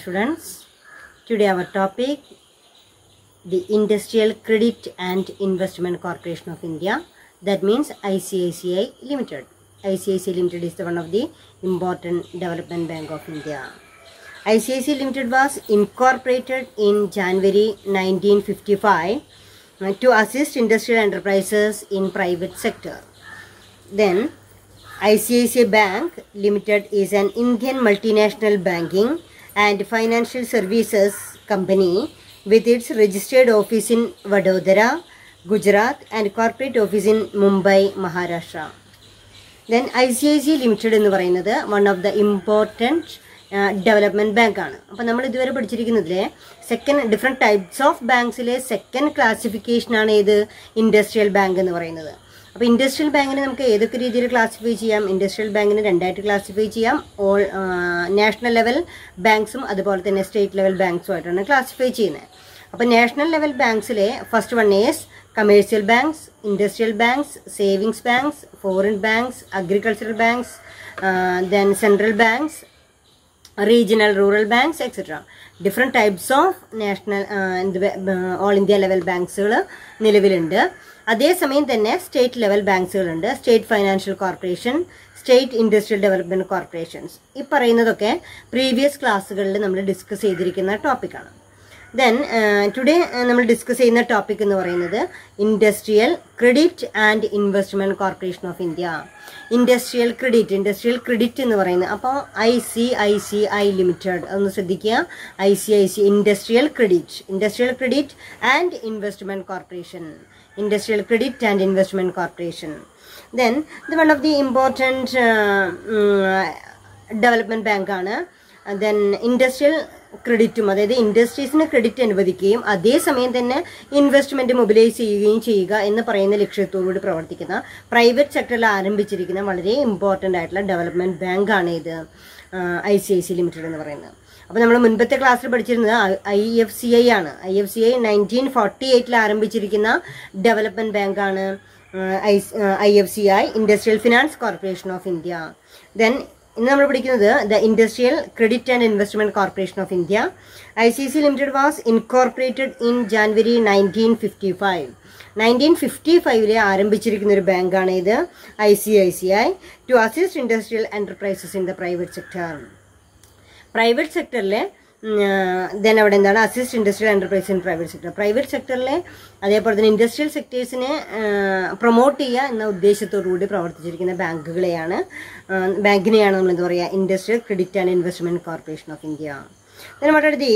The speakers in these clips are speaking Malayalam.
students. Today our topic the Industrial Credit and Investment Corporation of India that means ICICI Limited. ICICI Limited is the one of the important development bank of India. ICICI Limited was incorporated in January 1955 uh, to assist industrial enterprises in private sector. Then ICICI Bank Limited is an Indian multinational banking and financial services company with its registered office in Vadodara Gujarat and corporate office in Mumbai Maharashtra then I C I C limited എന്ന് പറയുന്നത് one of the important development ബാങ്കാണ് അപ്പോൾ നമ്മൾ ഇതുവരെ പഠിച്ചിരിക്കുന്നതിലെ സെക്കൻഡ് ഡിഫറെൻറ്റ് ടൈപ്സ് ഓഫ് ബാങ്ക്സിലെ സെക്കൻഡ് ക്ലാസിഫിക്കേഷനാണ് ഏത് ഇൻഡസ്ട്രിയൽ ബാങ്ക് എന്ന് പറയുന്നത് അപ്പോൾ ഇൻഡസ്ട്രിയൽ ബാങ്കിനെ നമുക്ക് ഏതൊക്കെ രീതിയിൽ ക്ലാസിഫൈ ചെയ്യാം ഇൻഡസ്ട്രിയൽ ബാങ്കിനെ രണ്ടായിട്ട് ക്ലാസിഫൈ ചെയ്യാം ഓൾ നാഷണൽ ലെവൽ ബാങ്ക്സും അതുപോലെ തന്നെ സ്റ്റേറ്റ് ലെവൽ ബാങ്ക്സും ആയിട്ടാണ് ക്ലാസിഫൈ ചെയ്യുന്നത് അപ്പോൾ national level ബാങ്ക്സിലെ first one is commercial banks industrial banks savings banks foreign banks agricultural banks then central banks regional rural banks etcetera different types of national all India level ബാങ്ക്സുകൾ നിലവിലുണ്ട് അതേസമയം തന്നെ state level ബാങ്ക്സുകളുണ്ട് state financial corporation state industrial development corporations ഈ പറയുന്നതൊക്കെ പ്രീവിയസ് ക്ലാസ്സുകളിൽ നമ്മൾ ഡിസ്കസ് ചെയ്തിരിക്കുന്ന ടോപ്പിക്കാണ് ദെൻ ടുഡേ നമ്മൾ ഡിസ്കസ് ചെയ്യുന്ന ടോപ്പിക് എന്ന് പറയുന്നത് industrial credit and investment corporation of India industrial credit industrial credit എന്ന് പറയുന്നത് അപ്പോൾ I C I C I limited ഒന്ന് ശ്രദ്ധിക്കുക I C I C industrial credit industrial credit and investment corporation Industrial Credit and Investment Corporation. Then the one of the important uh, um, bank ബാങ്കാണ് ദെൻ ഇൻഡസ്ട്രിയൽ ക്രെഡിറ്റും അതായത് ഇൻഡസ്ട്രീസിന് ക്രെഡിറ്റ് അനുവദിക്കുകയും അതേസമയം തന്നെ ഇൻവെസ്റ്റ്മെൻറ്റ് മൊബിലൈസ് ചെയ്യുകയും ചെയ്യുക എന്ന് പറയുന്ന ലക്ഷ്യത്തോടുകൂടി പ്രവർത്തിക്കുന്ന പ്രൈവറ്റ് സെക്ടറിൽ ആരംഭിച്ചിരിക്കുന്ന വളരെ ഇമ്പോർട്ടൻ്റ് ആയിട്ടുള്ള ഡെവലപ്മെൻറ്റ് ബാങ്കാണ് ഇത് I C I C limited എന്ന് പറയുന്നത് അപ്പോൾ നമ്മൾ മുൻപത്തെ ക്ലാസ്സിൽ പഠിച്ചിരുന്നത് ഐ എഫ് സി ഐ ആണ് I F C I nineteen forty എയ്റ്റിൽ ആരംഭിച്ചിരിക്കുന്ന ഡെവലപ്മെൻറ്റ് ബാങ്കാണ് I I F C I industrial finance corporation of India then ഇന്ന് നമ്മൾ പഠിക്കുന്നത് the industrial credit and investment corporation of India I C C limited was incorporated in January nineteen fifty five nineteen fifty ഫൈവില് ആരംഭിച്ചിരിക്കുന്ന ഒരു ബാങ്കാണ് ഇത് I C I C I to assist industrial enterprises in the private sector private സെക്ടറിലെ then അവിടെ എന്താണ് assist industrial enterprise in private sector private സെക്ടറിലെ അതേപോലെ തന്നെ ഇൻഡസ്ട്രിയൽ സെക്ടേഴ്സിനെ പ്രൊമോട്ട് ചെയ്യുക എന്ന ഉദ്ദേശത്തോടുകൂടി പ്രവർത്തിച്ചിരിക്കുന്ന ബാങ്കുകളെയാണ് ബാങ്കിനെയാണ് നമ്മൾ എന്താ പറയുക industrial credit and investment corporation of India മറ്റടുത്ത്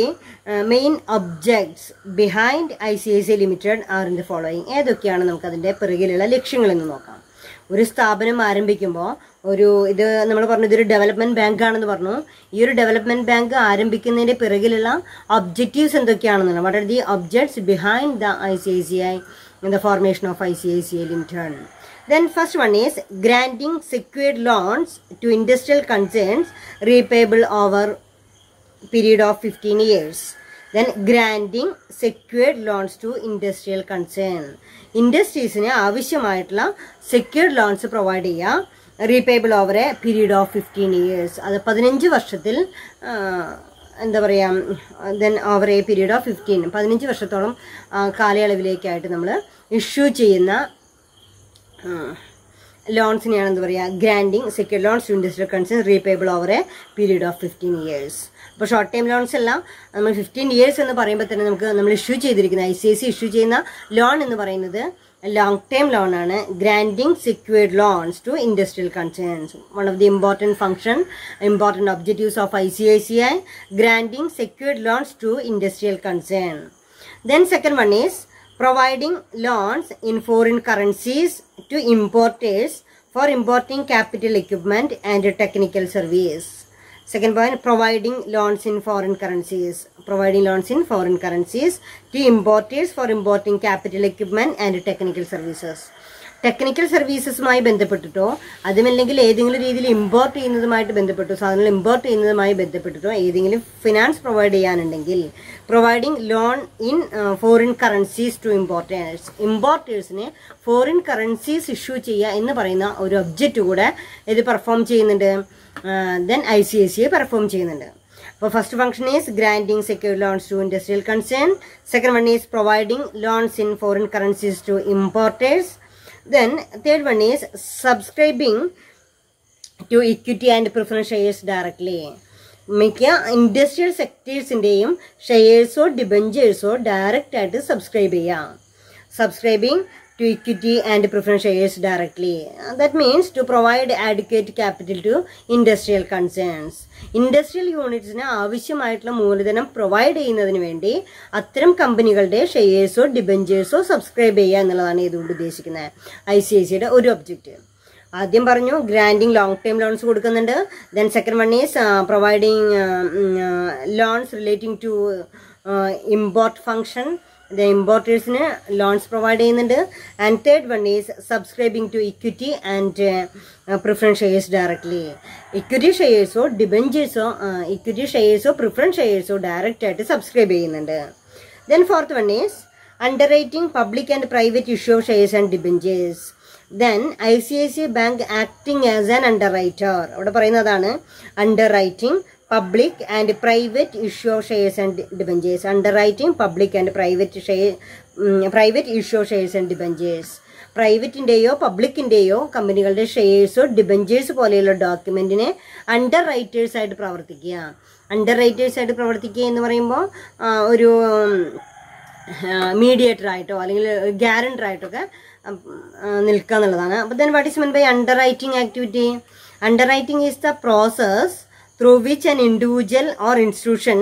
main objects behind I C I C limited are in the following ഏതൊക്കെയാണ് നമുക്ക് പിറകിലുള്ള ലക്ഷ്യങ്ങളെന്ന് നോക്കാം ഒരു സ്ഥാപനം ആരംഭിക്കുമ്പോൾ ഒരു ഇത് നമ്മൾ പറഞ്ഞു ഇതൊരു ഡെവലപ്മെന്റ് ബാങ്ക് ആണെന്ന് പറഞ്ഞു ഈ ഒരു ഡെവലപ്മെന്റ് ബാങ്ക് ആരംഭിക്കുന്നതിന്റെ പിറകിലുള്ള ഒബ്ജക്റ്റീവ്സ് എന്തൊക്കെയാണെന്ന് what are the objects behind the I C I C I in the formation of I C I C I limited then first one is granting secured loans to industrial concerns repayable over period of fifteen years then granting secured loans to industrial concern ഇൻഡസ്ട്രീസിന് ആവശ്യമായിട്ടുള്ള സെക്യൂർഡ് ലോൺസ് പ്രൊവൈഡ് ചെയ്യുക repayable over a period of fifteen years അത് പതിനഞ്ച് വർഷത്തിൽ എന്താ പറയുക then over a period of fifteen പതിനഞ്ച് വർഷത്തോളം കാലയളവിലേക്കായിട്ട് നമ്മൾ ഇഷ്യൂ ചെയ്യുന്ന ലോൺസിനെയാണ് എന്താ പറയുക granting secure loans industrial concern repayable over a period of fifteen years അപ്പോൾ ഷോർട്ട് ടൈം ലോൺസ് എല്ലാം നമ്മൾ ഫിഫ്റ്റീൻ ഇയേഴ്സ് എന്ന് പറയുമ്പോൾ തന്നെ നമുക്ക് നമ്മൾ ഇഷ്യൂ ചെയ്തിരിക്കുന്ന I C I C issue ചെയ്യുന്ന ലോൺ എന്ന് പറയുന്നത് long-term loan ആണ് granting secured loans to industrial concerns. One of the important function, important objectives of ICICI, granting secured loans to industrial concern. Then second one is providing loans in foreign currencies to importers for importing capital equipment and technical service. Second point providing loans in foreign currencies providing loans in foreign currencies to importers for importing capital equipment and technical services technical സർവീസസുമായി ബന്ധപ്പെട്ടിട്ടോ അതുമല്ലെങ്കിൽ ഏതെങ്കിലും രീതിയിൽ ഇമ്പോർട്ട് ചെയ്യുന്നതുമായിട്ട് ബന്ധപ്പെട്ടോ സാധനങ്ങൾ ഇമ്പോർട്ട് ചെയ്യുന്നതുമായി ബന്ധപ്പെട്ടിട്ടോ ഏതെങ്കിലും finance provide ചെയ്യാനുണ്ടെങ്കിൽ providing loan in foreign currencies to importers ഇമ്പോർട്ടേഴ്സിനെ foreign currencies issue ചെയ്യുക എന്ന് പറയുന്ന ഒരു ഒബ്ജക്റ്റ് കൂടെ ഇത് പെർഫോം ചെയ്യുന്നുണ്ട് then I C I C I perform ചെയ്യുന്നുണ്ട് അപ്പോൾ first function is granting secure loans to industrial concern second one is providing loans in foreign currencies to importers then third one is subscribing to equity and preference shares directly മിക്ക ഇൻഡസ്ട്രിയൽ സെക്ടേഴ്സിൻ്റെയും ഷെയർസോ ഡിബഞ്ചേഴ്സോ ഡയറക്റ്റ് ആയിട്ട് സബ്സ്ക്രൈബ് ചെയ്യാം subscribing to equity and preference shares directly. That means to provide adequate capital to industrial concerns. Industrial units ne avashyamayittulla mooladanam provide cheynadhinu vendi athram companygalde shares or debentures or subscribe cheya ennalladana idund udheshikkunnathu. ICICI yude oru object. ആദ്യം പറഞ്ഞു ഗ്രാൻഡിങ് ലോങ് ടേം ലോൺസ് കൊടുക്കുന്നുണ്ട് then second one is providing loans relating to import function the ഇമ്പോർട്ടേഴ്സിന് loans provide ചെയ്യുന്നുണ്ട് and third one is subscribing to equity and preference shares directly equity ഷെയർസോ ഡിബഞ്ചേഴ്സോ ഇക്വിറ്റി ഷെയർസോ പ്രിഫറൻസ് ഷെയർസോ ഡയറക്റ്റ് ആയിട്ട് സബ്സ്ക്രൈബ് ചെയ്യുന്നുണ്ട് then fourth one is underwriting public and private issue of shares and debentures then I C I C bank acting as an under writer അവിടെ പറയുന്നതാണ് underwriting public and private issue of shares and debentures underwriting public and private share private issue of shares and debentures പ്രൈവറ്റിൻ്റെയോ പബ്ലിക്കിൻ്റെയോ കമ്പനികളുടെ ഷെയർസോ ഡിബഞ്ചേഴ്സ് പോലെയുള്ള ഡോക്യുമെൻറ്റിനെ അണ്ടർ റൈറ്റേഴ്സായിട്ട് പ്രവർത്തിക്കുക അണ്ടർ റൈറ്റേഴ്സായിട്ട് പ്രവർത്തിക്കുക എന്ന് പറയുമ്പോൾ ഒരു മീഡിയേറ്റർ ആയിട്ടോ അല്ലെങ്കിൽ ഗ്യാരണ്ടർ ആയിട്ടൊക്കെ നിൽക്കുക എന്നുള്ളതാണ് അപ്പോൾ then what is mean by underwriting activity underwriting is the process through which an individual or institution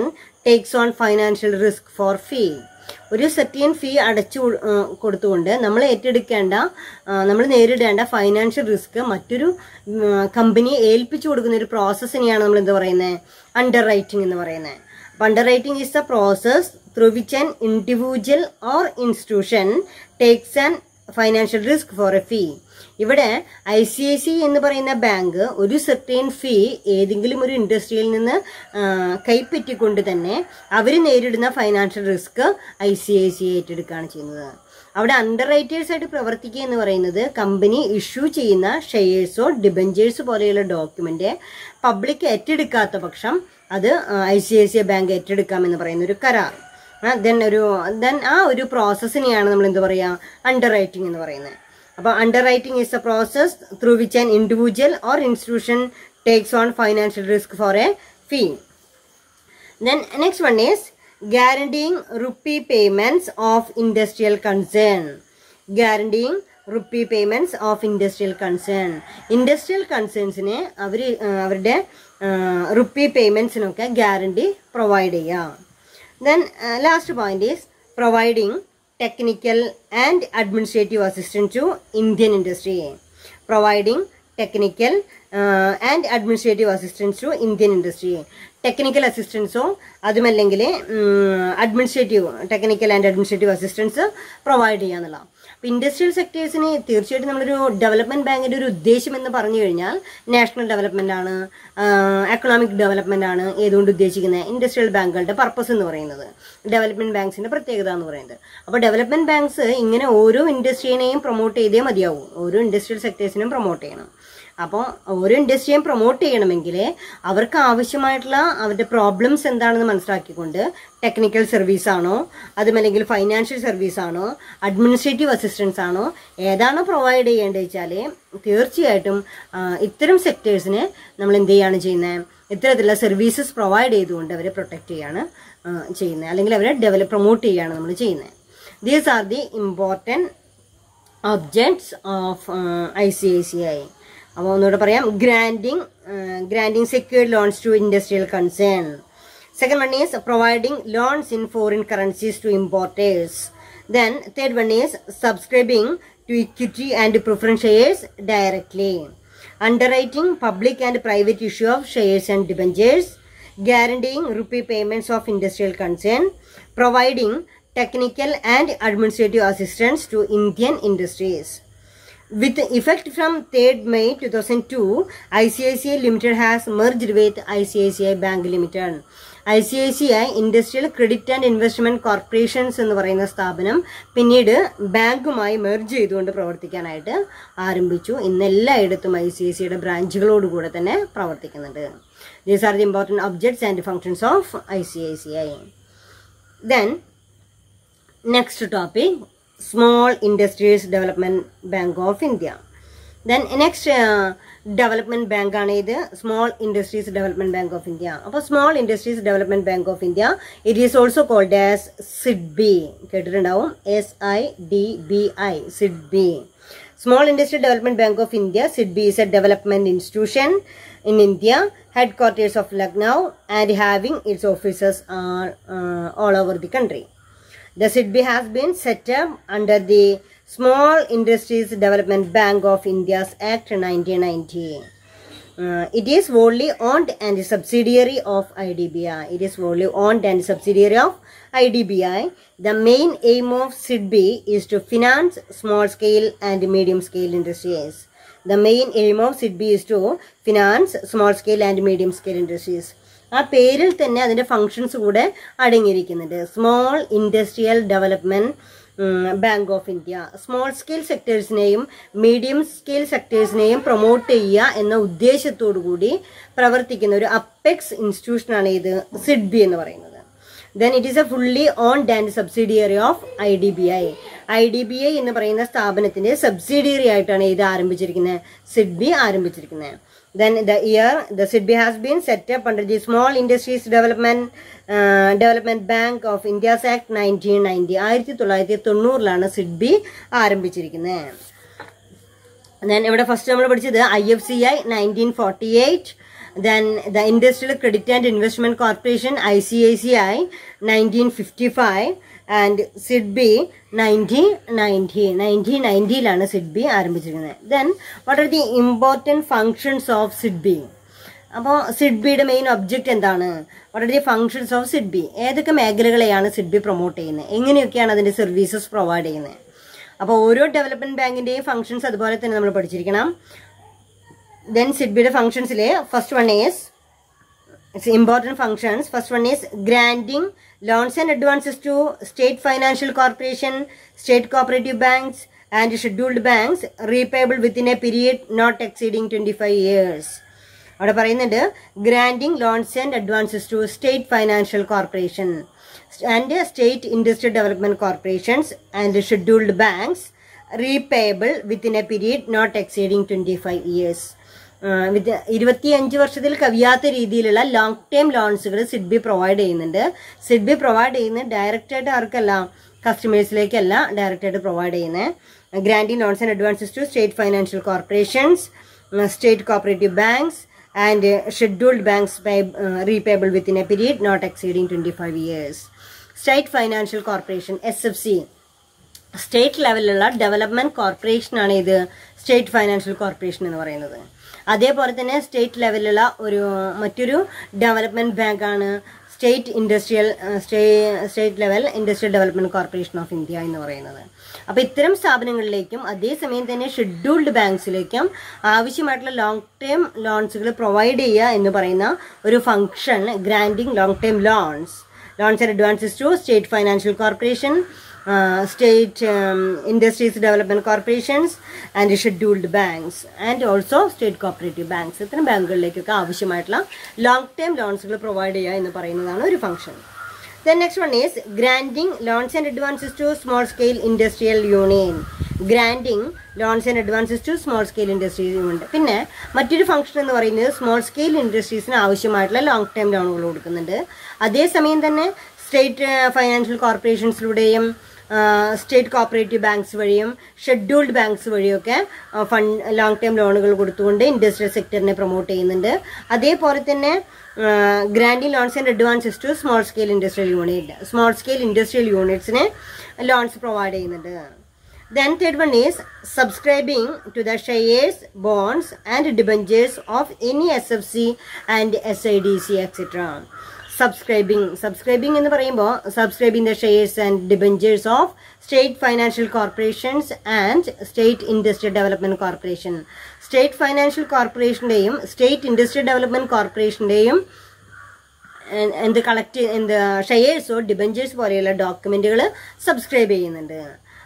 takes on financial risk for fee. ഒരു സെറ്റിയൻ ഫീ അടച്ചു കൊടുത്തുകൊണ്ട് നമ്മൾ ഏറ്റെടുക്കേണ്ട നമ്മൾ നേരിടേണ്ട ഫൈനാൻഷ്യൽ റിസ്ക് മറ്റൊരു കമ്പനിയെ ഏൽപ്പിച്ചു കൊടുക്കുന്ന ഒരു പ്രോസസ്സിനെയാണ് നമ്മൾ എന്ത് പറയുന്നത് അണ്ടർ റൈറ്റിംഗ് എന്ന് പറയുന്നത് അപ്പം underwriting is the process through which an individual or institution takes an financial risk for a fee ഇവിടെ ഐ സി ഐ സി എന്ന് പറയുന്ന ബാങ്ക് ഒരു സെർട്ടൈൻ ഫീ ഏതെങ്കിലും ഒരു ഇൻഡസ്ട്രിയിൽ നിന്ന് കൈപ്പറ്റിക്കൊണ്ട് തന്നെ അവർ നേരിടുന്ന financial risk I C I C ഏറ്റെടുക്കുകയാണ് ചെയ്യുന്നത് അവിടെ അണ്ടർ റൈറ്റേഴ്സായിട്ട് പ്രവർത്തിക്കുക എന്ന് പറയുന്നത് കമ്പനി ഇഷ്യൂ ചെയ്യുന്ന ഷെയേഴ്സോ ഡിബഞ്ചേഴ്സ് പോലെയുള്ള ഡോക്യുമെൻ്റ് പബ്ലിക് ഏറ്റെടുക്കാത്ത പക്ഷം അത് I C I C I bank ഏറ്റെടുക്കാമെന്ന് പറയുന്ന ഒരു കരാർ ദെൻ ഒരു ദെൻ ആ ഒരു പ്രോസസ്സിനെയാണ് നമ്മൾ എന്ത് പറയുക അണ്ടർ റൈറ്റിംഗ് എന്ന് പറയുന്നത് അപ്പോൾ underwriting is a process through which an individual or institution takes on financial risk for a fee Then next one is guaranteeing rupee payments of industrial concern. Guaranteeing rupee payments of industrial concern. Industrial concernsനെ അവർ അവരുടെ റുപ്പി പേയ്മെൻറ്റ്സിനൊക്കെ ഗ്യാരണ്ടി പ്രൊവൈഡ് ചെയ്യാം then last point is providing technical and administrative assistance to Indian industry. Providing technical uh, and administrative assistance to Indian industry. Technical അസിസ്റ്റൻസോ അതുമല്ലെങ്കിൽ administrative technical and administrative assistance provide ചെയ്യാന്നുള്ളതാണ് അപ്പോൾ ഇൻഡസ്ട്രിയൽ സെക്ടേഴ്സിന് തീർച്ചയായിട്ടും നമ്മളൊരു ഡെവലപ്മെൻറ്റ് ബാങ്കിൻ്റെ ഒരു ഉദ്ദേശം എന്ന് പറഞ്ഞു കഴിഞ്ഞാൽ നാഷണൽ ഡെവലപ്മെൻ്റ് ആണ് എക്കണോമിക് ഡെവലപ്മെൻ്റ് ആണ് ഏതുകൊണ്ട് ഉദ്ദേശിക്കുന്നത് ഇൻഡസ്ട്രിയൽ ബാങ്കുകളുടെ പർപ്പസ് എന്ന് പറയുന്നത് ഡെവലപ്മെൻറ്റ് ബാങ്ക്സിൻ്റെ പ്രത്യേകത എന്ന് പറയുന്നത് അപ്പോൾ ഡെവലപ്മെൻറ്റ് ബാങ്ക്സ് ഇങ്ങനെ ഓരോ ഇൻഡസ്ട്രീനെയും പ്രൊമോട്ട് ചെയ്തേ മതിയാവും ഓരോ ഇൻഡസ്ട്രിയൽ സെക്ടേഴ്സിനും പ്രൊമോട്ട് ചെയ്യണം അപ്പോൾ ഒരു ഇൻഡസ്ട്രിയും പ്രൊമോട്ട് ചെയ്യണമെങ്കിൽ അവർക്ക് ആവശ്യമായിട്ടുള്ള അവരുടെ പ്രോബ്ലംസ് എന്താണെന്ന് മനസ്സിലാക്കിക്കൊണ്ട് ടെക്നിക്കൽ സർവീസ് ആണോ അതുമല്ലെങ്കിൽ ഫൈനാൻഷ്യൽ സർവീസ് ആണോ അഡ്മിനിസ്ട്രേറ്റീവ് അസിസ്റ്റൻസ് ആണോ ഏതാണ് പ്രൊവൈഡ് ചെയ്യേണ്ടത് വെച്ചാൽ തീർച്ചയായിട്ടും ഇത്തരം സെക്ടേഴ്സിന് നമ്മൾ എന്ത് ചെയ്യാണ് ചെയ്യുന്നത് ഇത്തരത്തിലുള്ള സർവീസസ് പ്രൊവൈഡ് ചെയ്തുകൊണ്ട് അവരെ പ്രൊട്ടക്റ്റ് ചെയ്യാണ് ചെയ്യുന്നത് അല്ലെങ്കിൽ അവരെ ഡെവലപ്പ് പ്രൊമോട്ട് ചെയ്യുകയാണ് നമ്മൾ ചെയ്യുന്നത് these are the important objects of I C I C I അപ്പോൾ ഒന്നുകൂടെ പറയാം granting granting secured loans to industrial concern second one is providing loans in foreign currencies to importers then third one is subscribing to equity and preference shares directly underwriting public and private issue of shares and debentures, guaranteeing rupee payments of industrial concern, providing technical and administrative assistance to Indian industries. With effect from 3rd May 2002, ICICI Limited has merged with ICICI Bank Limited. I Industrial credit and investment corporations എന്ന് പറയുന്ന സ്ഥാപനം പിന്നീട് ബാങ്കുമായി മെർജ് ചെയ്തുകൊണ്ട് പ്രവർത്തിക്കാനായിട്ട് ആരംഭിച്ചു ഇന്ന് എല്ലായിടത്തും ഐ സി ഐ സിയുടെ ബ്രാഞ്ചുകളോടുകൂടെ തന്നെ പ്രവർത്തിക്കുന്നുണ്ട് these are the important objects and functions of I C I C I then next topic Small Industries Development Bank of India. Then next uh, development bank is the Small Industries Development Bank of India. Apa Small Industries Development Bank of India. It is also called as SIDB. S I D B I SIDBI. Small Industry Development Bank of India. SIDBI is a development institution in India. Headquarters of Lucknow and having its offices are uh, all over the country. The SIDBI has been set up under the Small Industries Development Bank of India's Act 1990. Uh, it is wholly owned and a subsidiary of IDBI. It is wholly owned and subsidiary of IDBI. The main aim of SIDBI is to finance small-scale and medium-scale industries. The main aim of SIDBI is to finance small-scale and medium-scale industries. ആ പേരിൽ തന്നെ അതിൻ്റെ ഫങ്ഷൻസ് കൂടെ അടങ്ങിയിരിക്കുന്നുണ്ട് small industrial development bank of India small scale സെക്ടേഴ്സിനെയും medium scale സെക്ടേഴ്സിനെയും പ്രൊമോട്ട് ചെയ്യുക എന്ന ഉദ്ദേശത്തോടു കൂടി പ്രവർത്തിക്കുന്ന ഒരു അപ്പെക്സ് ഇൻസ്റ്റിറ്റ്യൂഷനാണ് ഇത് സിഡ്ബി എന്ന് പറയുന്നത് then it is a fully own and subsidiary of I D B I I D B I എന്ന് പറയുന്ന സ്ഥാപനത്തിൻ്റെ സബ്സിഡിയറി ആയിട്ടാണ് ഇത് ആരംഭിച്ചിരിക്കുന്നത് സിഡ്ബി ആരംഭിച്ചിരിക്കുന്നത് Then the year the SIDBI has been set up under the Small Industries Development uh, Development Bank of India's Act 1990. ആയിരത്തി തൊള്ളായിരത്തി തൊണ്ണൂറിലാണ് സിഡ്ബി ആരംഭിച്ചിരിക്കുന്നത് ദെൻ ഇവിടെ ഫസ്റ്റ് നമ്മൾ പഠിച്ചത് I F C I nineteen forty eight then the industrial credit and investment corporation I C I C I nineteen fifty five and SIDBI nineteen ninety nineteen നയൻറ്റിയിലാണ് SIDBI ആരംഭിച്ചിരിക്കുന്നത് then what are the important functions of SIDBI അപ്പോൾ സിഡ്ബിയുടെ മെയിൻ ഒബ്ജക്റ്റ് എന്താണ് what are the functions of SIDBI ഏതൊക്കെ മേഖലകളെയാണ് സിഡ്ബി പ്രൊമോട്ട് ചെയ്യുന്നത് എങ്ങനെയൊക്കെയാണ് അതിൻ്റെ സർവീസസ് പ്രൊവൈഡ് ചെയ്യുന്നത് അപ്പോൾ ഓരോ ഡെവലപ്മെൻറ്റ് ബാങ്കിൻ്റെയും ഫങ്ഷൻസ് അതുപോലെ തന്നെ നമ്മൾ പഠിച്ചിരിക്കണം ദെൻ സിഡ്ബിയുടെ ഫങ്ഷൻസിൽ first one it's important functions first one is granting loans and advances to state financial corporation, state cooperative banks and scheduled banks repayable within a period not exceeding 25 years. അവിടെ പറയുന്നുണ്ട് granting loans and advances to state financial corporation and state industrial development corporations and scheduled banks repayable within a period not exceeding twenty five years ഇരുപത്തിയഞ്ച് വർഷത്തിൽ കവിയാത്ത രീതിയിലുള്ള ലോങ് ടൈം ലോൺസുകൾ സിഡ്ബി പ്രൊവൈഡ് ചെയ്യുന്നുണ്ട് സിഡ്ബി പ്രൊവൈഡ് ചെയ്യുന്നത് ഡയറക്റ്റായിട്ട് ആർക്കല്ല കസ്റ്റമേഴ്സിലേക്കല്ല ഡയറക്റ്റായിട്ട് പ്രൊവൈഡ് ചെയ്യുന്നത് granting loans and advances to state financial corporations state cooperative banks and scheduled banks repayable within a period not exceeding twenty five years state financial corporation S F C state ലെവലിലുള്ള ഡെവലപ്മെൻറ്റ് കോർപ്പറേഷനാണ് ഇത് സ്റ്റേറ്റ് ഫൈനാൻഷ്യൽ കോർപ്പറേഷൻ എന്ന് പറയുന്നത് അതേപോലെ തന്നെ സ്റ്റേറ്റ് ലെവലിലുള്ള ഒരു മറ്റൊരു ഡെവലപ്മെൻറ്റ് ബാങ്കാണ് state industrial state level industrial development corporation of India എന്ന് പറയുന്നത് അപ്പോൾ ഇത്തരം സ്ഥാപനങ്ങളിലേക്കും അതേസമയം തന്നെ ഷെഡ്യൂൾഡ് ബാങ്ക്സിലേക്കും ആവശ്യമായിട്ടുള്ള ലോങ് ടേം ലോൺസുകൾ പ്രൊവൈഡ് ചെയ്യുക എന്ന് പറയുന്ന ഒരു function granting long term loans loans and advances to state financial corporation state um, industries development corporations and scheduled banks and also state cooperative banks ഇത്തരം ബാങ്കുകളിലേക്കൊക്കെ ആവശ്യമായിട്ടുള്ള ലോങ് ടേം ലോൺസുകൾ പ്രൊവൈഡ് ചെയ്യുക എന്ന് പറയുന്നതാണ് ഒരു function then next one is granting loans and advances to small scale industrial union granting loans and advances to small scale ഇൻഡസ്ട്രീസും ഉണ്ട് പിന്നെ മറ്റൊരു ഫംഗ്ഷൻ എന്ന് പറയുന്നത് സ്മോൾ സ്കെയിൽ ഇൻഡസ്ട്രീസിന് ആവശ്യമായിട്ടുള്ള ലോങ് ടേം ലോണുകൾ കൊടുക്കുന്നുണ്ട് അതേസമയം തന്നെ സ്റ്റേറ്റ് ഫൈനാൻഷ്യൽ കോർപ്പറേഷൻസിലൂടെയും സ്റ്റേറ്റ് കോപ്പറേറ്റീവ് ബാങ്ക്സ് വഴിയും ഷെഡ്യൂൾഡ് ബാങ്ക്സ് വഴിയൊക്കെ ഫണ്ട് ലോങ് ടേം ലോണുകൾ കൊടുത്തുകൊണ്ട് ഇൻഡസ്ട്രിയൽ സെക്ടറിനെ പ്രൊമോട്ട് ചെയ്യുന്നുണ്ട് അതേപോലെ തന്നെ granting loans and advances to small scale industrial unit small scale industrial യൂണിറ്റ്സിന് loans provide ചെയ്യുന്നുണ്ട് then third one is subscribing to the shares bonds and debentures of any S F C and S I D C etcetera subscribing subscribing എന്ന് പറയുമ്പോൾ subscribe in the shares and debentures of state financial corporations and state industrial development corporation state financial കോർപ്പറേഷന്റെയും state industrial development കോർപ്പറേഷന്റെയും എന്ത് കളക്ട് എന്ത് ഷെയർസോ ഡിബഞ്ചേഴ്സ് പോലെയുള്ള ഡോക്യുമെന്റുകൾ സബ്സ്ക്രൈബ് ചെയ്യുന്നുണ്ട്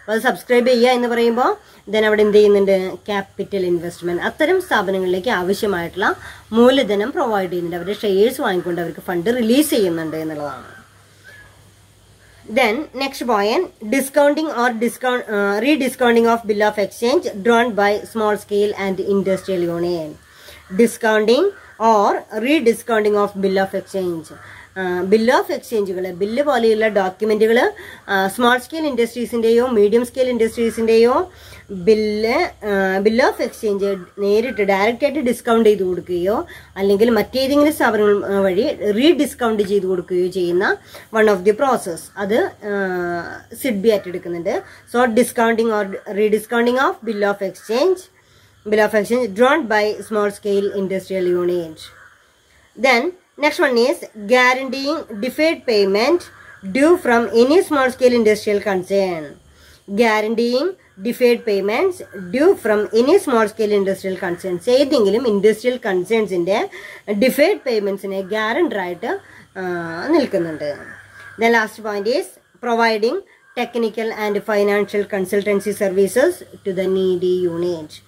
അപ്പോൾ അത് സബ്സ്ക്രൈബ് ചെയ്യുക എന്ന് പറയുമ്പോൾ ദെൻ അവിടെ എന്ത് ചെയ്യുന്നുണ്ട് ക്യാപിറ്റൽ ഇൻവെസ്റ്റ്മെൻറ്റ് അത്തരം സ്ഥാപനങ്ങളിലേക്ക് ആവശ്യമായിട്ടുള്ള മൂലധനം പ്രൊവൈഡ് ചെയ്യുന്നുണ്ട് അവരുടെ ഷെയർസ് വാങ്ങിക്കൊണ്ട് അവർക്ക് ഫണ്ട് റിലീസ് ചെയ്യുന്നുണ്ട് എന്നുള്ളതാണ് then next point discounting or discount rediscounting of bill of exchange drawn by small scale and industrial union discounting or rediscounting of bill of exchange bill of എക്സ്ചേഞ്ചുകൾ bill പോലെയുള്ള ഡോക്യുമെൻറ്റുകൾ സ്മോൾ സ്കെയിൽ ഇൻഡസ്ട്രീസിൻ്റെയോ മീഡിയം സ്കെയിൽ ഇൻഡസ്ട്രീസിൻ്റെയോ ബില്ല് ബിൽ ഓഫ് എക്സ്ചേഞ്ച് നേരിട്ട് ഡയറക്റ്റായിട്ട് ഡിസ്കൗണ്ട് ചെയ്ത് കൊടുക്കുകയോ അല്ലെങ്കിൽ മറ്റേതെങ്കിലും സ്ഥാപനങ്ങൾ വഴി റീഡിസ്കൗണ്ട് ചെയ്ത് കൊടുക്കുകയോ ചെയ്യുന്ന വൺ ഓഫ് ദി പ്രോസസ് അത് സിഡ്ബി ആയിട്ട് എടുക്കുന്നുണ്ട് so discounting or rediscounting of bill of exchange bill of exchange drawn by small scale industrial union then next one is guaranteeing deferred payment due from any small scale industrial concern guaranteeing deferred payments due from any small scale industrial concerns ഏതെങ്കിലും ഇൻഡസ്ട്രിയൽ കൺസേൺസിൻ്റെ ഡിഫേർഡ് പേയ്മെൻറ്റ്സിനെ ഗ്യാരണ്ടറായിട്ട് നിൽക്കുന്നുണ്ട് the last point is providing technical and financial consultancy services to the needy unit